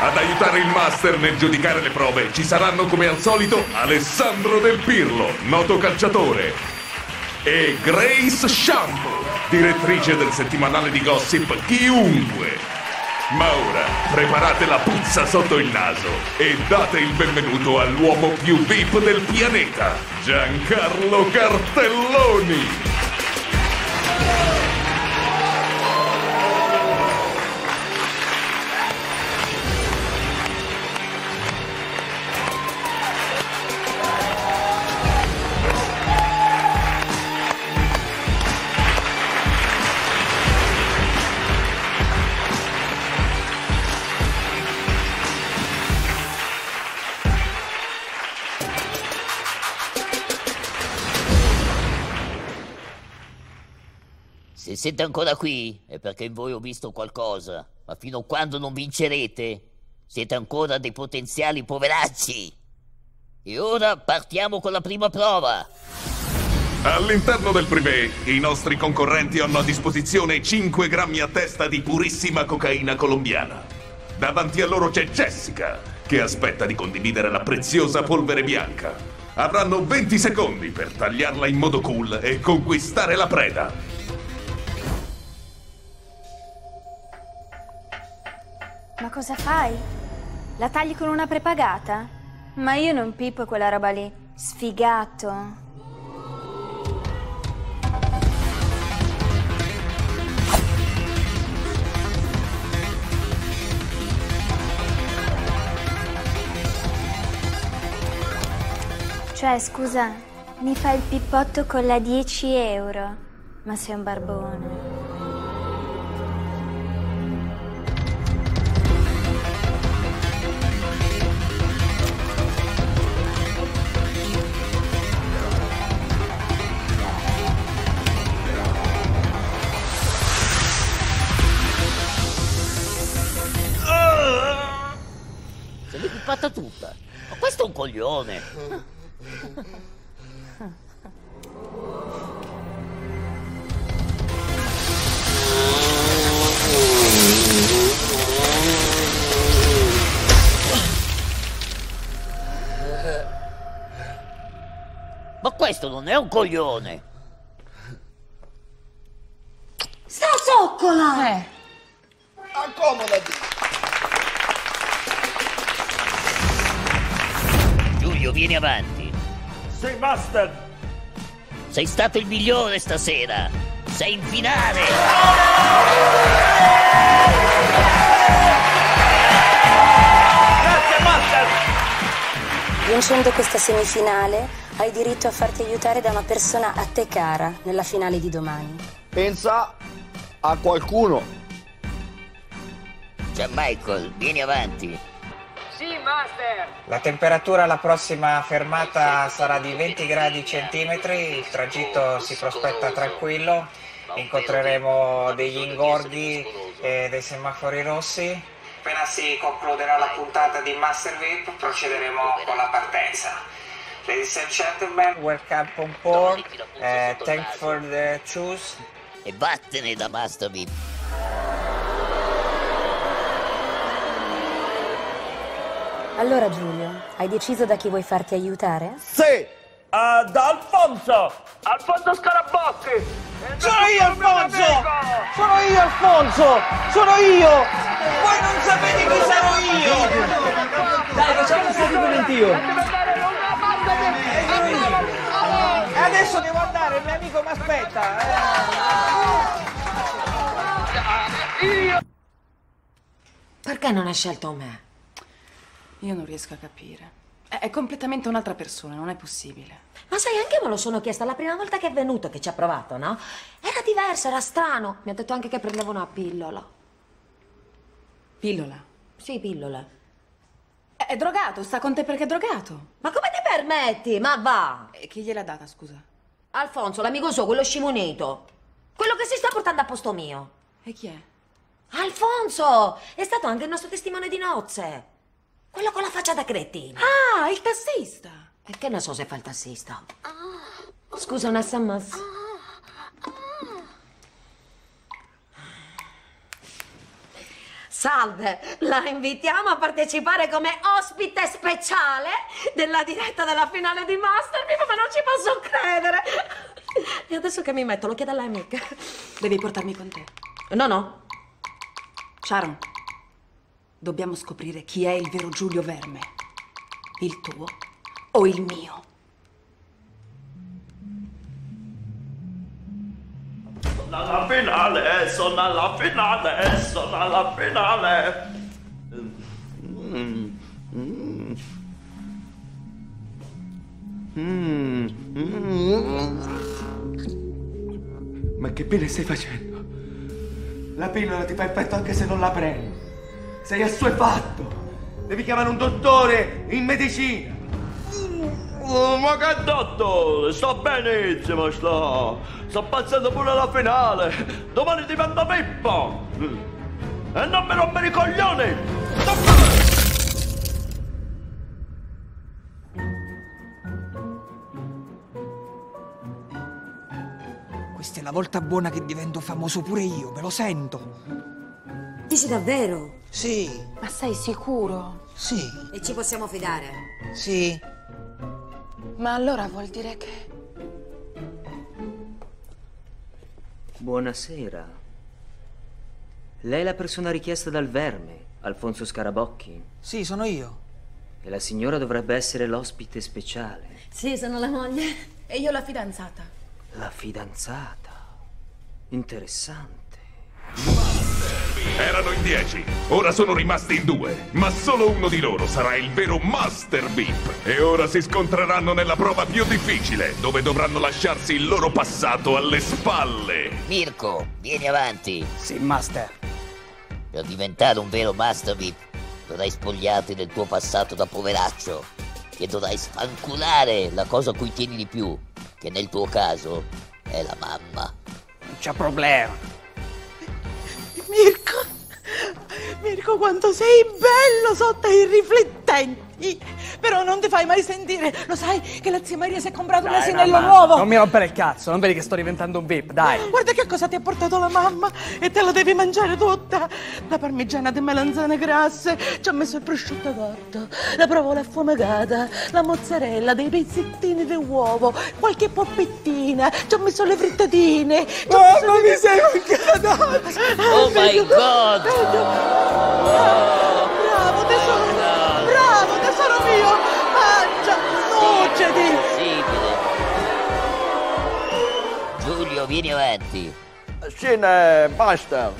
Ad aiutare il Master nel giudicare le prove ci saranno come al solito Alessandro Del Pirlo, noto calciatore, e Grace Shampoo, direttrice del settimanale di gossip Chiunque. Ma ora preparate la puzza sotto il naso e date il benvenuto all'uomo più VIP del pianeta, Giancarlo Cartelloni. Siete ancora qui è perché in voi ho visto qualcosa, ma fino a quando non vincerete siete ancora dei potenziali poveracci. E ora partiamo con la prima prova. All'interno del privé, i nostri concorrenti hanno a disposizione 5 grammi a testa di purissima cocaina colombiana. Davanti a loro c'è Jessica, che aspetta di condividere la preziosa polvere bianca. Avranno 20 secondi per tagliarla in modo cool e conquistare la preda. Ma cosa fai? La tagli con una prepagata? Ma io non pippo quella roba lì. Sfigato. Cioè, scusa, mi fai il pippotto con la 10 euro. Ma sei un barbone. Scappata tutta. Ma questo è un coglione. Ma questo non è un coglione. Sta zoccola! Eh. Accomodati. Giulio, vieni avanti. Sì, master. Sei stato il migliore stasera. Sei in finale. Grazie, master. Vincendo questa semifinale, hai diritto a farti aiutare da una persona a te cara nella finale di domani. Pensa a qualcuno. Gian Michael, vieni avanti. La temperatura alla prossima fermata sarà di 20 gradi centimetri, il tragitto si prospetta tranquillo, incontreremo degli ingorghi e dei semafori rossi. Appena si concluderà la puntata di Master VIP procederemo con la partenza. Ladies and gentlemen, welcome on board. Uh, thanks for the choose. E vattene da Master VIP. Allora Giulio, hai deciso da chi vuoi farti aiutare? Sì. Uh, da Alfonso. Alfonso Scarabocchi. Sono io Alfonso! Sono io Alfonso! Sono io! Voi non sapete chi sono io! Dai, facciamo un sentimento E adesso devo andare, il mio amico mi aspetta. eh. Perché non hai scelto me? Io non riesco a capire. È, completamente un'altra persona, non è possibile. Ma sai, anche io me lo sono chiesta la prima volta che è venuto, che ci ha provato, no? Era diverso, era strano. Mi ha detto anche che prendeva una pillola. Pillola? Sì, pillola. È, è drogato, sta con te perché è drogato. Ma come ti permetti? Ma va! E chi gliel'ha data, scusa? Alfonso, l'amico suo, quello scimunito. Quello che si sta portando a posto mio. E chi è? Alfonso! È stato anche il nostro testimone di nozze. Quello con la faccia da cretino. Ah, il tassista! E che ne so se fa il tassista? Scusa, un sms? Salve, la invitiamo a partecipare come ospite speciale della diretta della finale di Mastermind, ma non ci posso credere. E adesso che mi metto, lo chiedo alla mica. Devi portarmi con te. No, no. Sharon, dobbiamo scoprire chi è il vero Giulio Verme. Il tuo o il mio? Sono alla finale, sono alla finale, sono alla finale. Mm, mm. Mm, mm. Ma che pene stai facendo? La pillola ti fa effetto anche se non la prendi. Sei assuefatto. Devi chiamare un dottore in medicina. Oh, ma che dottore, sto benissimo, sto. Sto passando pure alla finale. Domani divento Pippo. E non mi rompere i coglioni. Questa è la volta buona che divento famoso pure io, me lo sento. Dici davvero? Sì, Ma sei sicuro? sì, E ci possiamo fidare? sì. Ma allora vuol dire che... Buonasera. Lei è la persona richiesta dal verme, Alfonso Scarabocchi? Sì, sono io. E la signora dovrebbe essere l'ospite speciale. Sì, sono la moglie. E io la fidanzata. La fidanzata. Interessante. Erano in dieci, ora sono rimasti in due, ma solo uno di loro sarà il vero Master Beep. E ora si scontreranno nella prova più difficile, dove dovranno lasciarsi il loro passato alle spalle. Mirko, vieni avanti. Sì, master. Per diventare un vero Master VIP dovrai spogliarti del tuo passato da poveraccio e dovrai sfanculare la cosa a cui tieni di più, che nel tuo caso è la mamma. Non c'è problema. Mirko! Mirko, quanto sei bello sotto i riflettenti. Però non ti fai mai sentire. Lo sai che la zia Maria si è comprato un Dai, asinello mamma, nuovo? Non mi rompere il cazzo, non vedi che sto diventando un VIP, dai. Guarda che cosa ti ha portato la mamma e te la devi mangiare tutta. La parmigiana di melanzane grasse, ci ha messo il prosciutto cotto, la provola affumicata, la mozzarella, dei pezzettini di uovo, qualche poppettina, ci ha messo le frittatine. messo Mamma, le- mi sei mancata! Oh my god! Bravo tesoro, bravo tesoro mio, mangia, nuocedi. Possibile. Giulio, vieni avanti. Scene, basta.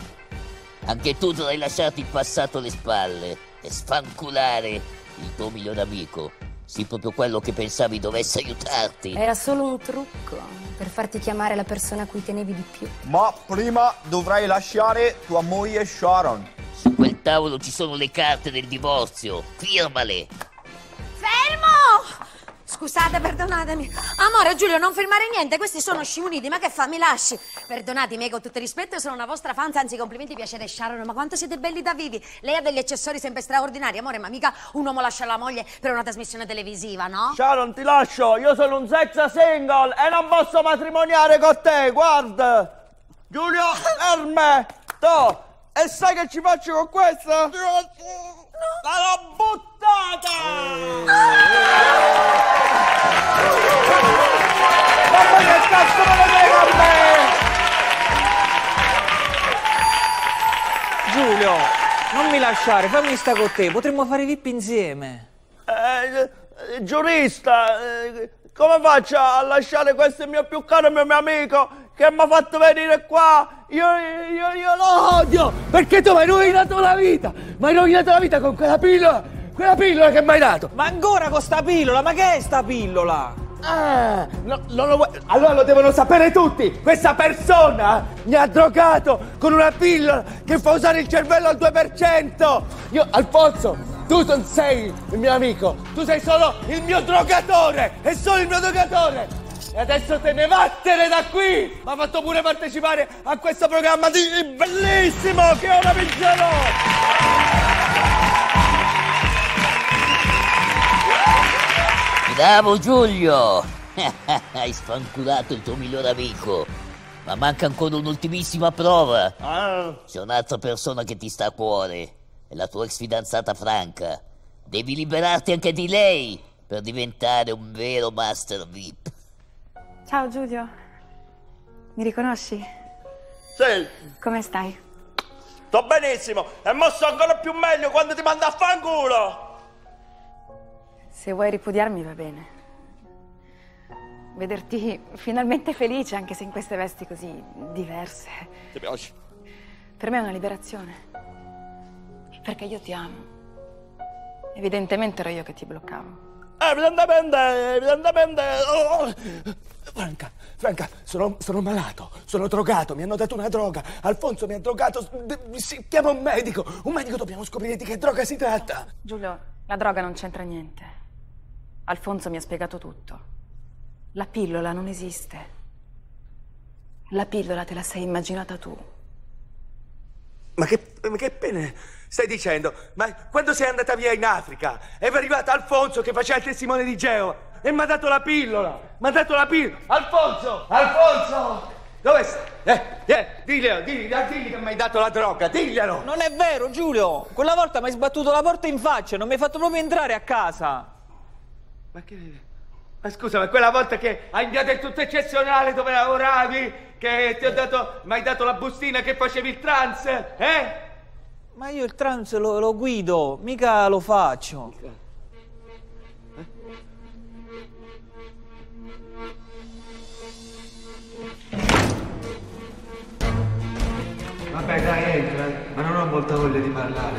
Anche tu dovrai lasciarti il passato alle spalle e sfanculare il tuo migliore amico. Sì, proprio quello che pensavi dovesse aiutarti. Era solo un trucco per farti chiamare la persona a cui tenevi di più. Ma prima dovrai lasciare tua moglie Sharon. Su quel tavolo ci sono le carte del divorzio. Firmale. Fermo! Scusate, perdonatemi. Amore, Giulio, non firmare niente, questi sono scimuniti, ma che fa? Mi lasci? Perdonatemi, con tutto il rispetto, sono una vostra fan, anzi, complimenti, piacere Sharon, ma quanto siete belli da vivi. Lei ha degli accessori sempre straordinari, amore, ma mica un uomo lascia la moglie per una trasmissione televisiva, no? Sharon, ti lascio, io sono un sex single e non posso matrimoniare con te, guarda! Giulio, ferme! To! E sai che ci faccio con questa? L'ho buttata! Mamma che cazzo me ne frega a me! Giulio, non mi lasciare, fammi sta con te, potremmo fare VIP insieme. Eh, eh, giurista, eh, come faccio a lasciare questo mio più caro mio, mio amico che mi ha fatto venire qua? Io, io, io lo odio! Perché tu mi hai rovinato la vita! Mi hai rovinato la vita con quella pillola! Quella pillola che mi hai dato! Ma ancora con sta pillola, ma che è sta pillola? Ah, no, lo vuoi- Allora lo devono sapere tutti! Questa persona mi ha drogato con una pillola che fa usare il cervello al 2%! Io, Alfonso, tu non sei il mio amico, tu sei solo il mio drogatore! E solo il mio drogatore! E adesso te ne vattene da qui! Mi ha fatto pure partecipare a questo programma di bellissimo che ora vincerò! Bravo Giulio! Hai sfanculato il tuo migliore amico. Ma manca ancora un'ultimissima prova. C'è un'altra persona che ti sta a cuore. È la tua ex fidanzata Franca. Devi liberarti anche di lei per diventare un vero Master VIP. Ciao Giulio. Mi riconosci? Sì, Come stai? sto benissimo e mo sto ancora più meglio quando ti manda a fanculo! Se vuoi ripudiarmi va bene. Vederti finalmente felice anche se in queste vesti così diverse. Ti piace? Per me è una liberazione. Perché io ti amo. Evidentemente ero io che ti bloccavo. Evidentemente, evidentemente. oh. Franca, Franca, sono, sono malato, sono drogato, mi hanno dato una droga. Alfonso mi ha drogato. Si chiama un medico. Un medico dobbiamo scoprire di che droga si tratta. Giulio, la droga non c'entra niente. Alfonso mi ha spiegato tutto. La pillola non esiste. La pillola te la sei immaginata tu. Ma che, ma che pene stai dicendo? Ma quando sei andata via in Africa è arrivato Alfonso che faceva il testimone di Geova e mi ha dato la pillola. Mi ha dato la pillola. Alfonso! Alfonso! Dove sei? Eh, eh, diglielo, digli, digli che mi hai dato la droga, diglielo! Non è vero, Giulio! Quella volta mi hai sbattuto la porta in faccia, non mi hai fatto proprio entrare a casa! Ma che... Ma scusa, ma quella volta che hai inviato il tutto eccezionale dove lavoravi, che ti ho dato, mi hai dato la bustina che facevi il trans, eh? Ma io il trans lo, lo guido, mica lo faccio. Vabbè, dai, entra, ma non ho molta voglia di parlare.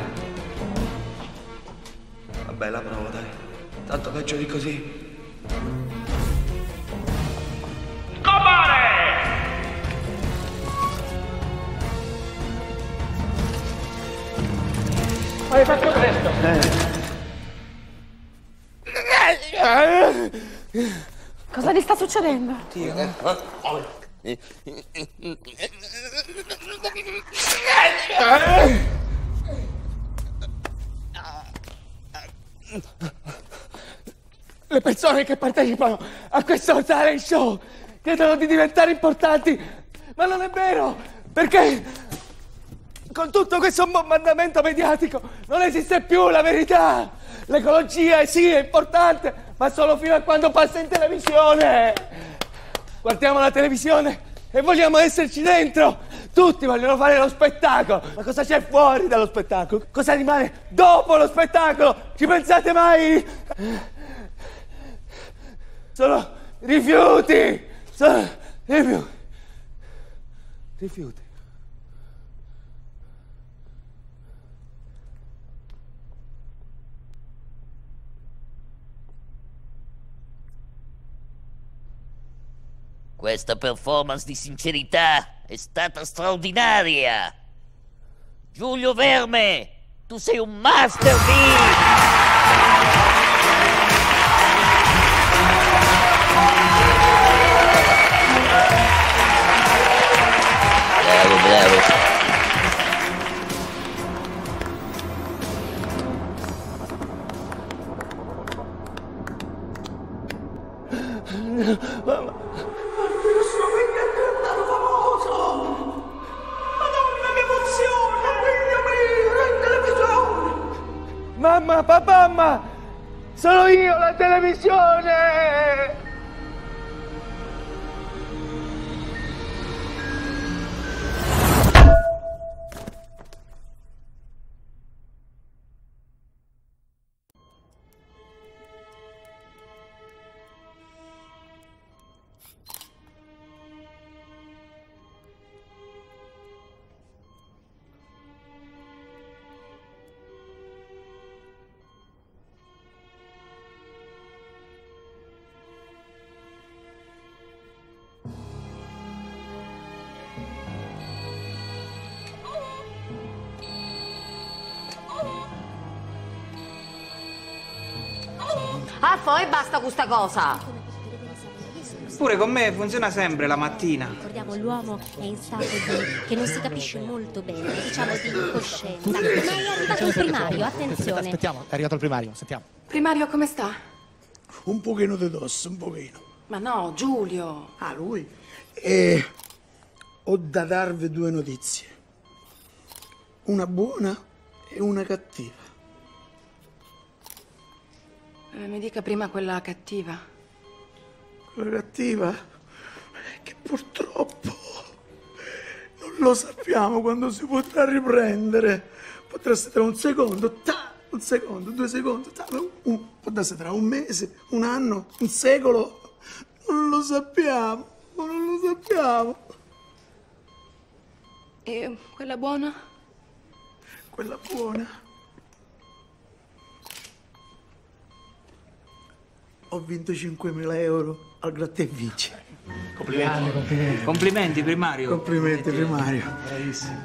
Vabbè, la provo, dai. Tanto peggio di così. Hai fatto questo? Eh. Cosa gli sta succedendo? Dio. Eh, eh, eh. Le persone che partecipano a questo talent show chiedono di diventare importanti, ma non è vero, perché con tutto questo bombardamento mediatico non esiste più la verità. L'ecologia sì è importante, ma solo fino a quando passa in televisione. Guardiamo la televisione e vogliamo esserci dentro. Tutti vogliono fare lo spettacolo, ma cosa c'è fuori dallo spettacolo? Cosa rimane dopo lo spettacolo? Ci pensate mai? Sono rifiuti! Sono rifiuti! Rifiuti. Questa performance di sincerità è stata straordinaria. Giulio Verme, tu sei un master di... Ah, poi basta questa cosa. Pure con me funziona sempre la mattina. Ricordiamo l'uomo è in stato di che non si capisce molto bene, diciamo di incoscienza. Ma è arrivato il primario, attenzione. Aspettiamo, è arrivato il primario, sentiamo. Primario, come sta? Un pochino di tosse, un pochino. Ma no, Giulio. Ah, lui? E ho da darvi due notizie. Una buona e una cattiva. Eh, mi dica prima quella cattiva. Quella cattiva che purtroppo non lo sappiamo quando si potrà riprendere. Potrà essere tra un secondo, ta, un secondo, due secondi, ta, un, può essere tra un mese, un anno, un secolo. Non lo sappiamo, non lo sappiamo. E quella buona? Quella buona. Ho vinto 5.000 euro al gratta e vince. Complimenti. complimenti. Complimenti, primario. Complimenti, primario.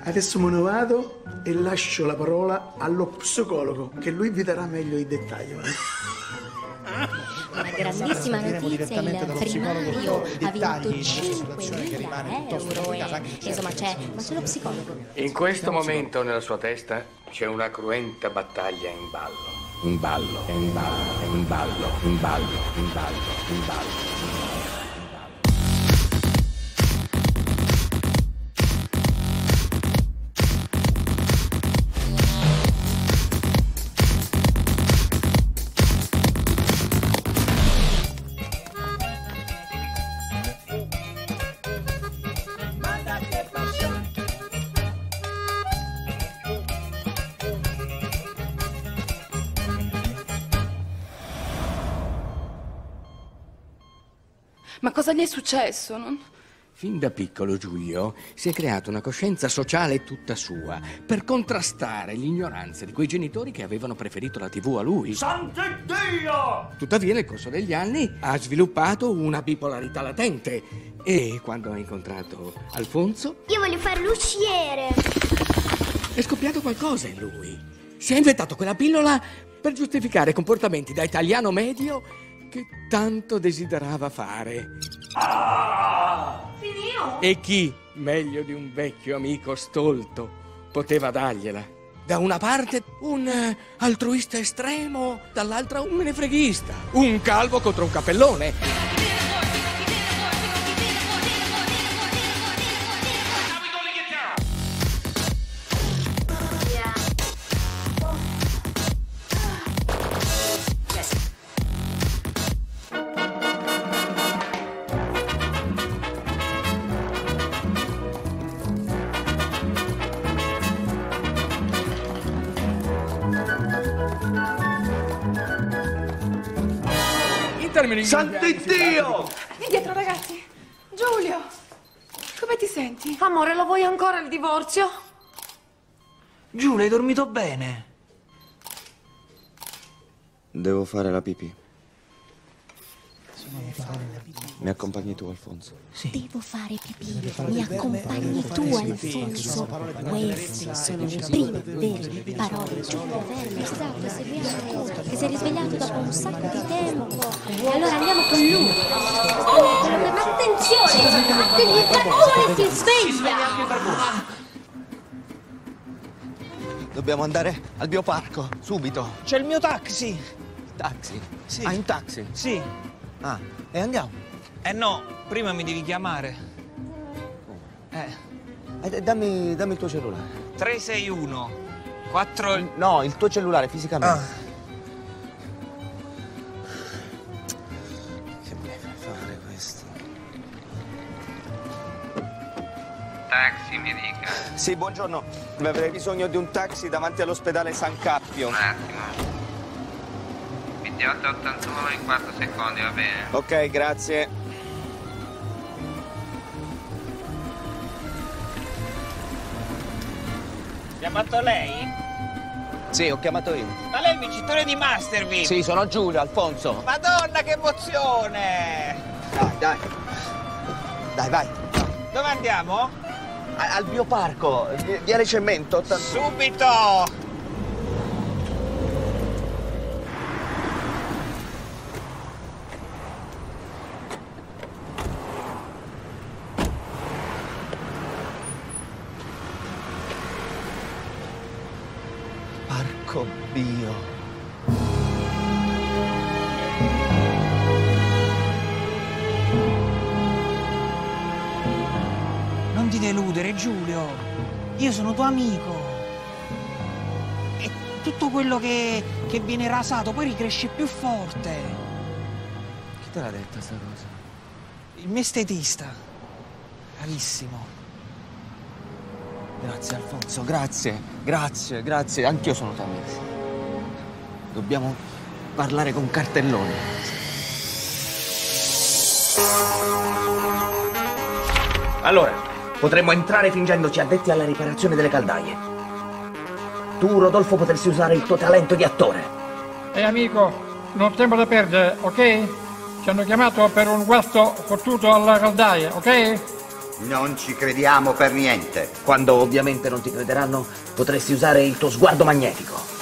Adesso me ne vado e lascio la parola allo psicologo, che lui vi darà meglio i dettagli. Una grandissima notizia, il primario ha vinto 5.000 euro. E, insomma, c'è, ma c'è lo psicologo. In questo momento nella sua testa c'è una cruenta battaglia in ballo. In ballo, in ballo, in ballo, in ballo, in ballo, in ballo. Cosa gli è successo? Non... Fin da piccolo Giulio si è creato una coscienza sociale tutta sua per contrastare l'ignoranza di quei genitori che avevano preferito la TV a lui. Sant'Iddio! Tuttavia, nel corso degli anni ha sviluppato una bipolarità latente e quando ha incontrato Alfonso Io voglio fare l'usciere. è scoppiato qualcosa in lui. Si è inventato quella pillola per giustificare comportamenti da italiano medio che tanto desiderava fare. Finio? E chi, meglio di un vecchio amico stolto, poteva dargliela? Da una parte un eh, altruista estremo, dall'altra un menefreghista. Un calvo contro un cappellone. In termini di Sant'Iddio! Indietro, ragazzi. Giulio, come ti senti? Amore, lo vuoi ancora il divorzio? Giulia, hai dormito bene? Devo fare la pipì. Mi accompagni tu, Alfonso? Devo fare pipì. Mi accompagni tu, Alfonso. Queste sono le prime vere parole. Giulio Verme, esatto, seguiamo. Che si è risvegliato dopo un sacco di tempo. E allora andiamo con lui. Ma attenzione! Attenzione, il barbone si sveglia! Dobbiamo andare al bioparco, subito. C'è il mio taxi. Taxi? Sì. Hai un taxi? Sì. Ah, e andiamo. Eh no, prima mi devi chiamare. Eh, dammi, dammi il tuo cellulare. 361 4 No, il tuo cellulare fisicamente. Ah. Che mi fai fare questo? Taxi, mi dica. Sì, buongiorno. Avrei bisogno di un taxi davanti all'ospedale San Cappio. Un attimo. 28 81 in 4 secondi, va bene? Ok, grazie. Chiamato lei? Sì, ho chiamato io. Ma lei è il vincitore di Masterville! Sì, sono Giulio, Alfonso. Madonna, che emozione! Dai, dai. Dai, vai. Dove andiamo? A- al bioparco, vi- Viale Cemento. ottanta- Subito! Io sono tuo amico. E tutto quello che, che viene rasato poi ricresce più forte. Chi te l'ha detta sta cosa? Il mio estetista. Bravissimo. Grazie, Alfonso, grazie. Grazie, grazie. Anch'io sono tuo amico. Dobbiamo parlare con cartelloni. Allora, potremmo entrare fingendoci addetti alla riparazione delle caldaie. Tu, Rodolfo, potresti usare il tuo talento di attore. E amico, non tempo da perdere, ok? Ci hanno chiamato per un guasto fottuto alla caldaia, ok? Non ci crediamo per niente. Quando ovviamente non ti crederanno, potresti usare il tuo sguardo magnetico.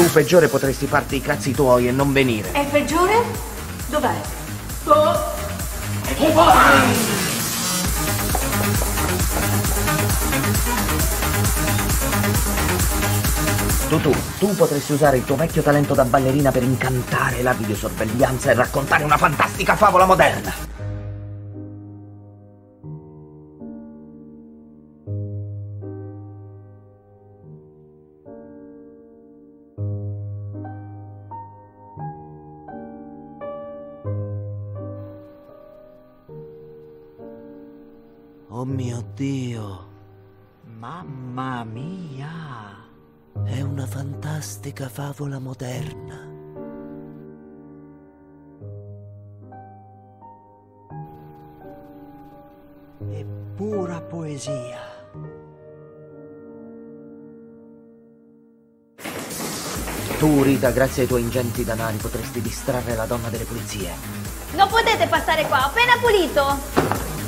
Tu, peggiore, potresti farti i cazzi tuoi e non venire. E peggiore? Dov'è? Tu, tu, tu potresti usare il tuo vecchio talento da ballerina per incantare la videosorveglianza e raccontare una fantastica favola moderna. Dio! Mamma mia! È una fantastica favola moderna. È pura poesia. Tu, Rita, grazie ai tuoi ingenti danari, potresti distrarre la donna delle pulizie. Non potete passare qua, ho appena pulito.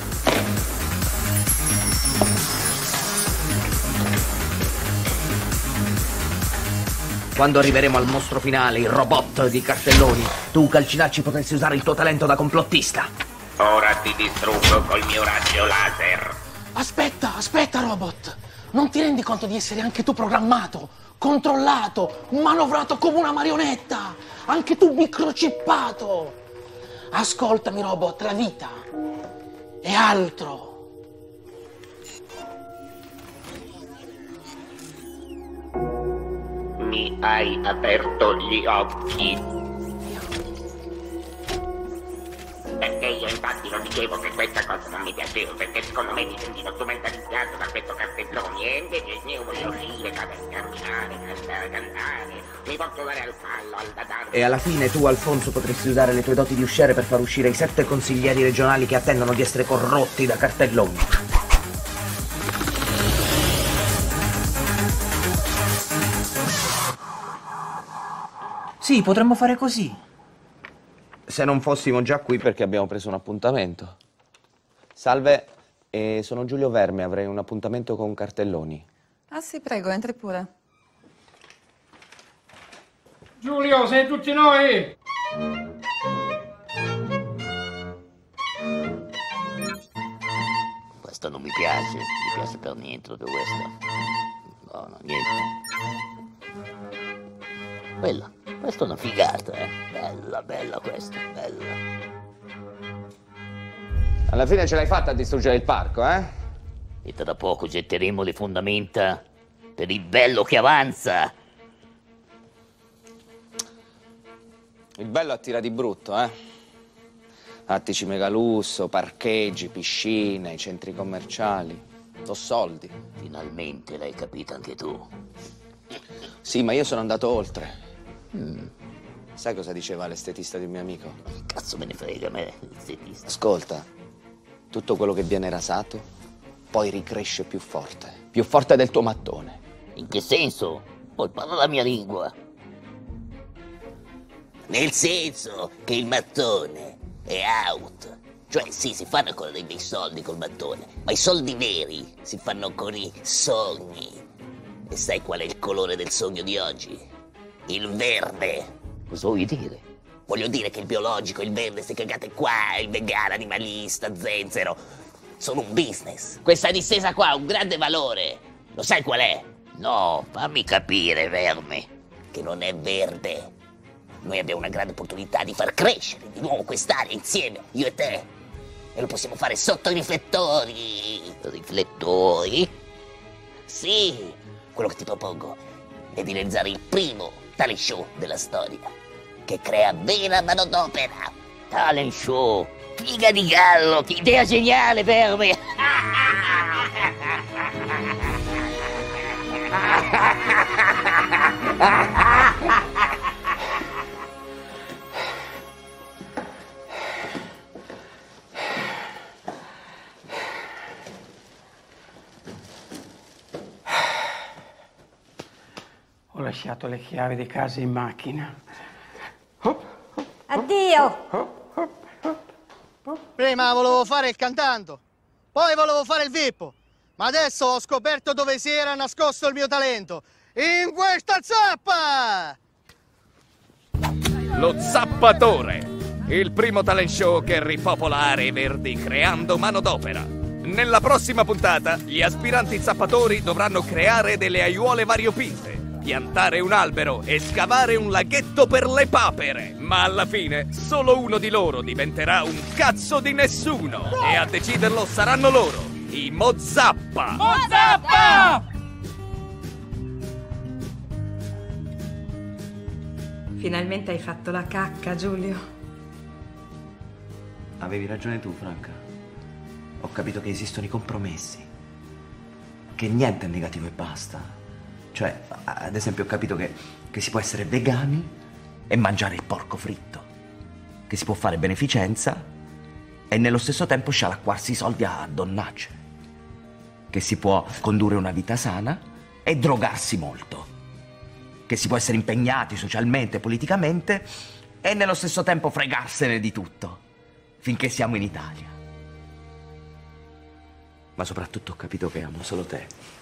Quando arriveremo al mostro finale, il robot di cartelloni, tu, Calcinacci, potresti usare il tuo talento da complottista. Ora ti distruggo col mio raggio laser. Aspetta, aspetta, robot. Non ti rendi conto di essere anche tu programmato, controllato, manovrato come una marionetta? Anche tu microchippato. Ascoltami, robot, la vita è altro. Mi hai aperto gli occhi. Perché io infatti lo dicevo che questa cosa non mi piaceva, perché secondo me mi sentivo strumentalizzato da questo cartellone e invece io voglio uscire, camminare, cantare, cantare, mi posso dare al fallo, al dadar. E alla fine tu, Alfonso, potresti usare le tue doti di usciere per far uscire i sette consiglieri regionali che attendono di essere corrotti da cartelloni. Sì, potremmo fare così. Se non fossimo già qui perché abbiamo preso un appuntamento. Salve, eh, sono Giulio Verme, avrei un appuntamento con cartelloni. Ah sì, prego, entri pure. Giulio, sei tutti noi? Questo non mi piace, mi piace per niente tutto questo. No, no, niente. Bella, questa è una figata, eh. Bella, bella questa, bella. Alla fine ce l'hai fatta a distruggere il parco, eh? E tra poco getteremo le fondamenta per il bello che avanza. Il bello attira di brutto, eh? Attici mega lusso, parcheggi, piscine, centri commerciali. Do soldi. Finalmente l'hai capito anche tu. Sì, ma io sono andato oltre. Sai cosa diceva l'estetista di un mio amico? Cazzo me ne frega a me, l'estetista. Ascolta, tutto quello che viene rasato poi ricresce più forte. Più forte del tuo mattone. In che senso? Poi parla la mia lingua. Nel senso che il mattone è out. Cioè, sì, si fanno ancora dei bei soldi col mattone, ma i soldi veri si fanno con i sogni. E sai qual è il colore del sogno di oggi? Il verde. Cosa vuoi dire? Voglio dire che il biologico, il verde, se cagate qua, il vegano, animalista, zenzero, sono un business. Questa distesa qua ha un grande valore. Lo sai qual è? No, fammi capire, verme, che non è verde. Noi abbiamo una grande opportunità di far crescere di nuovo quest'area insieme, io e te. E lo possiamo fare sotto i riflettori. Riflettori? Sì, quello che ti propongo è di realizzare il primo talent show della storia, che crea vera manodopera. Talent show, figa di gallo, che idea geniale per me. Ho lasciato le chiavi di casa in macchina. Addio! Prima volevo fare il cantante, poi volevo fare il vippo, ma adesso ho scoperto dove si era nascosto il mio talento. In questa zappa! Lo Zappatore, il primo talent show che ripopola aree verdi creando manodopera. Nella prossima puntata, gli aspiranti zappatori dovranno creare delle aiuole variopinte, piantare un albero e scavare un laghetto per le papere. Ma alla fine, solo uno di loro diventerà un cazzo di nessuno. E a deciderlo saranno loro, i Mozappa. Mozappa! Finalmente hai fatto la cacca, Giulio. Avevi ragione tu, Franca. Ho capito che esistono i compromessi. Che niente è negativo e basta. Cioè, ad esempio, ho capito che, che si può essere vegani e mangiare il porco fritto. Che si può fare beneficenza e nello stesso tempo scialacquarsi i soldi a donnacce. Che si può condurre una vita sana e drogarsi molto. Che si può essere impegnati socialmente, politicamente e nello stesso tempo fregarsene di tutto. Finché siamo in Italia. Ma soprattutto ho capito che amo solo te.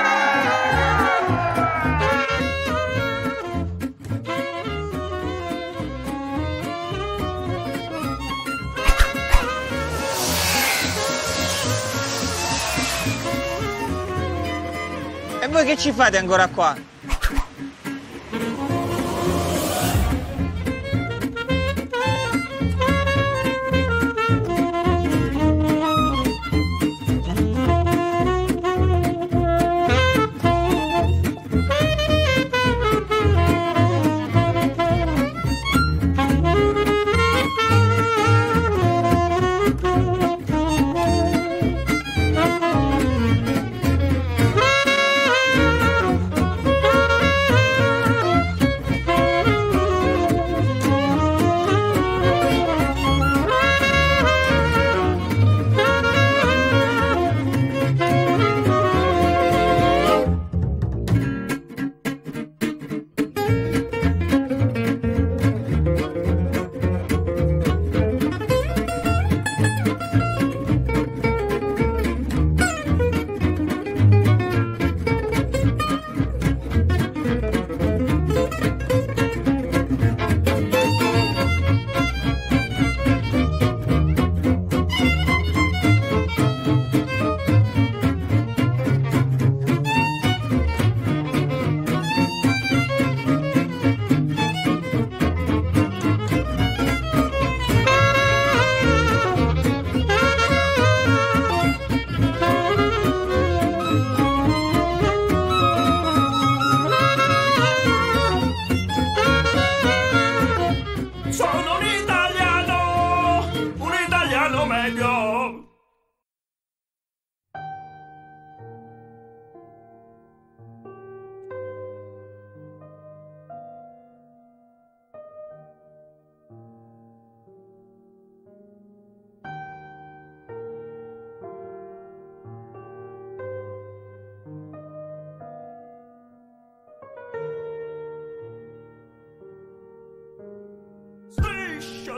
voi che ci fate ancora qua?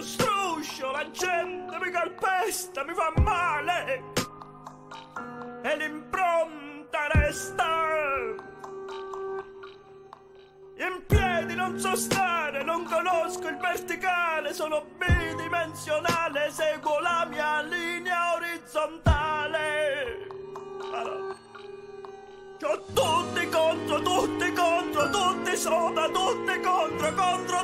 Struscio, la gente mi calpesta, mi fa male. E l'impronta resta. In piedi non so stare, non conosco il verticale, sono bidimensionale, seguo la mia linea orizzontale. Allora. C'ho tutti contro, tutti contro, tutti sopra, tutti contro, contro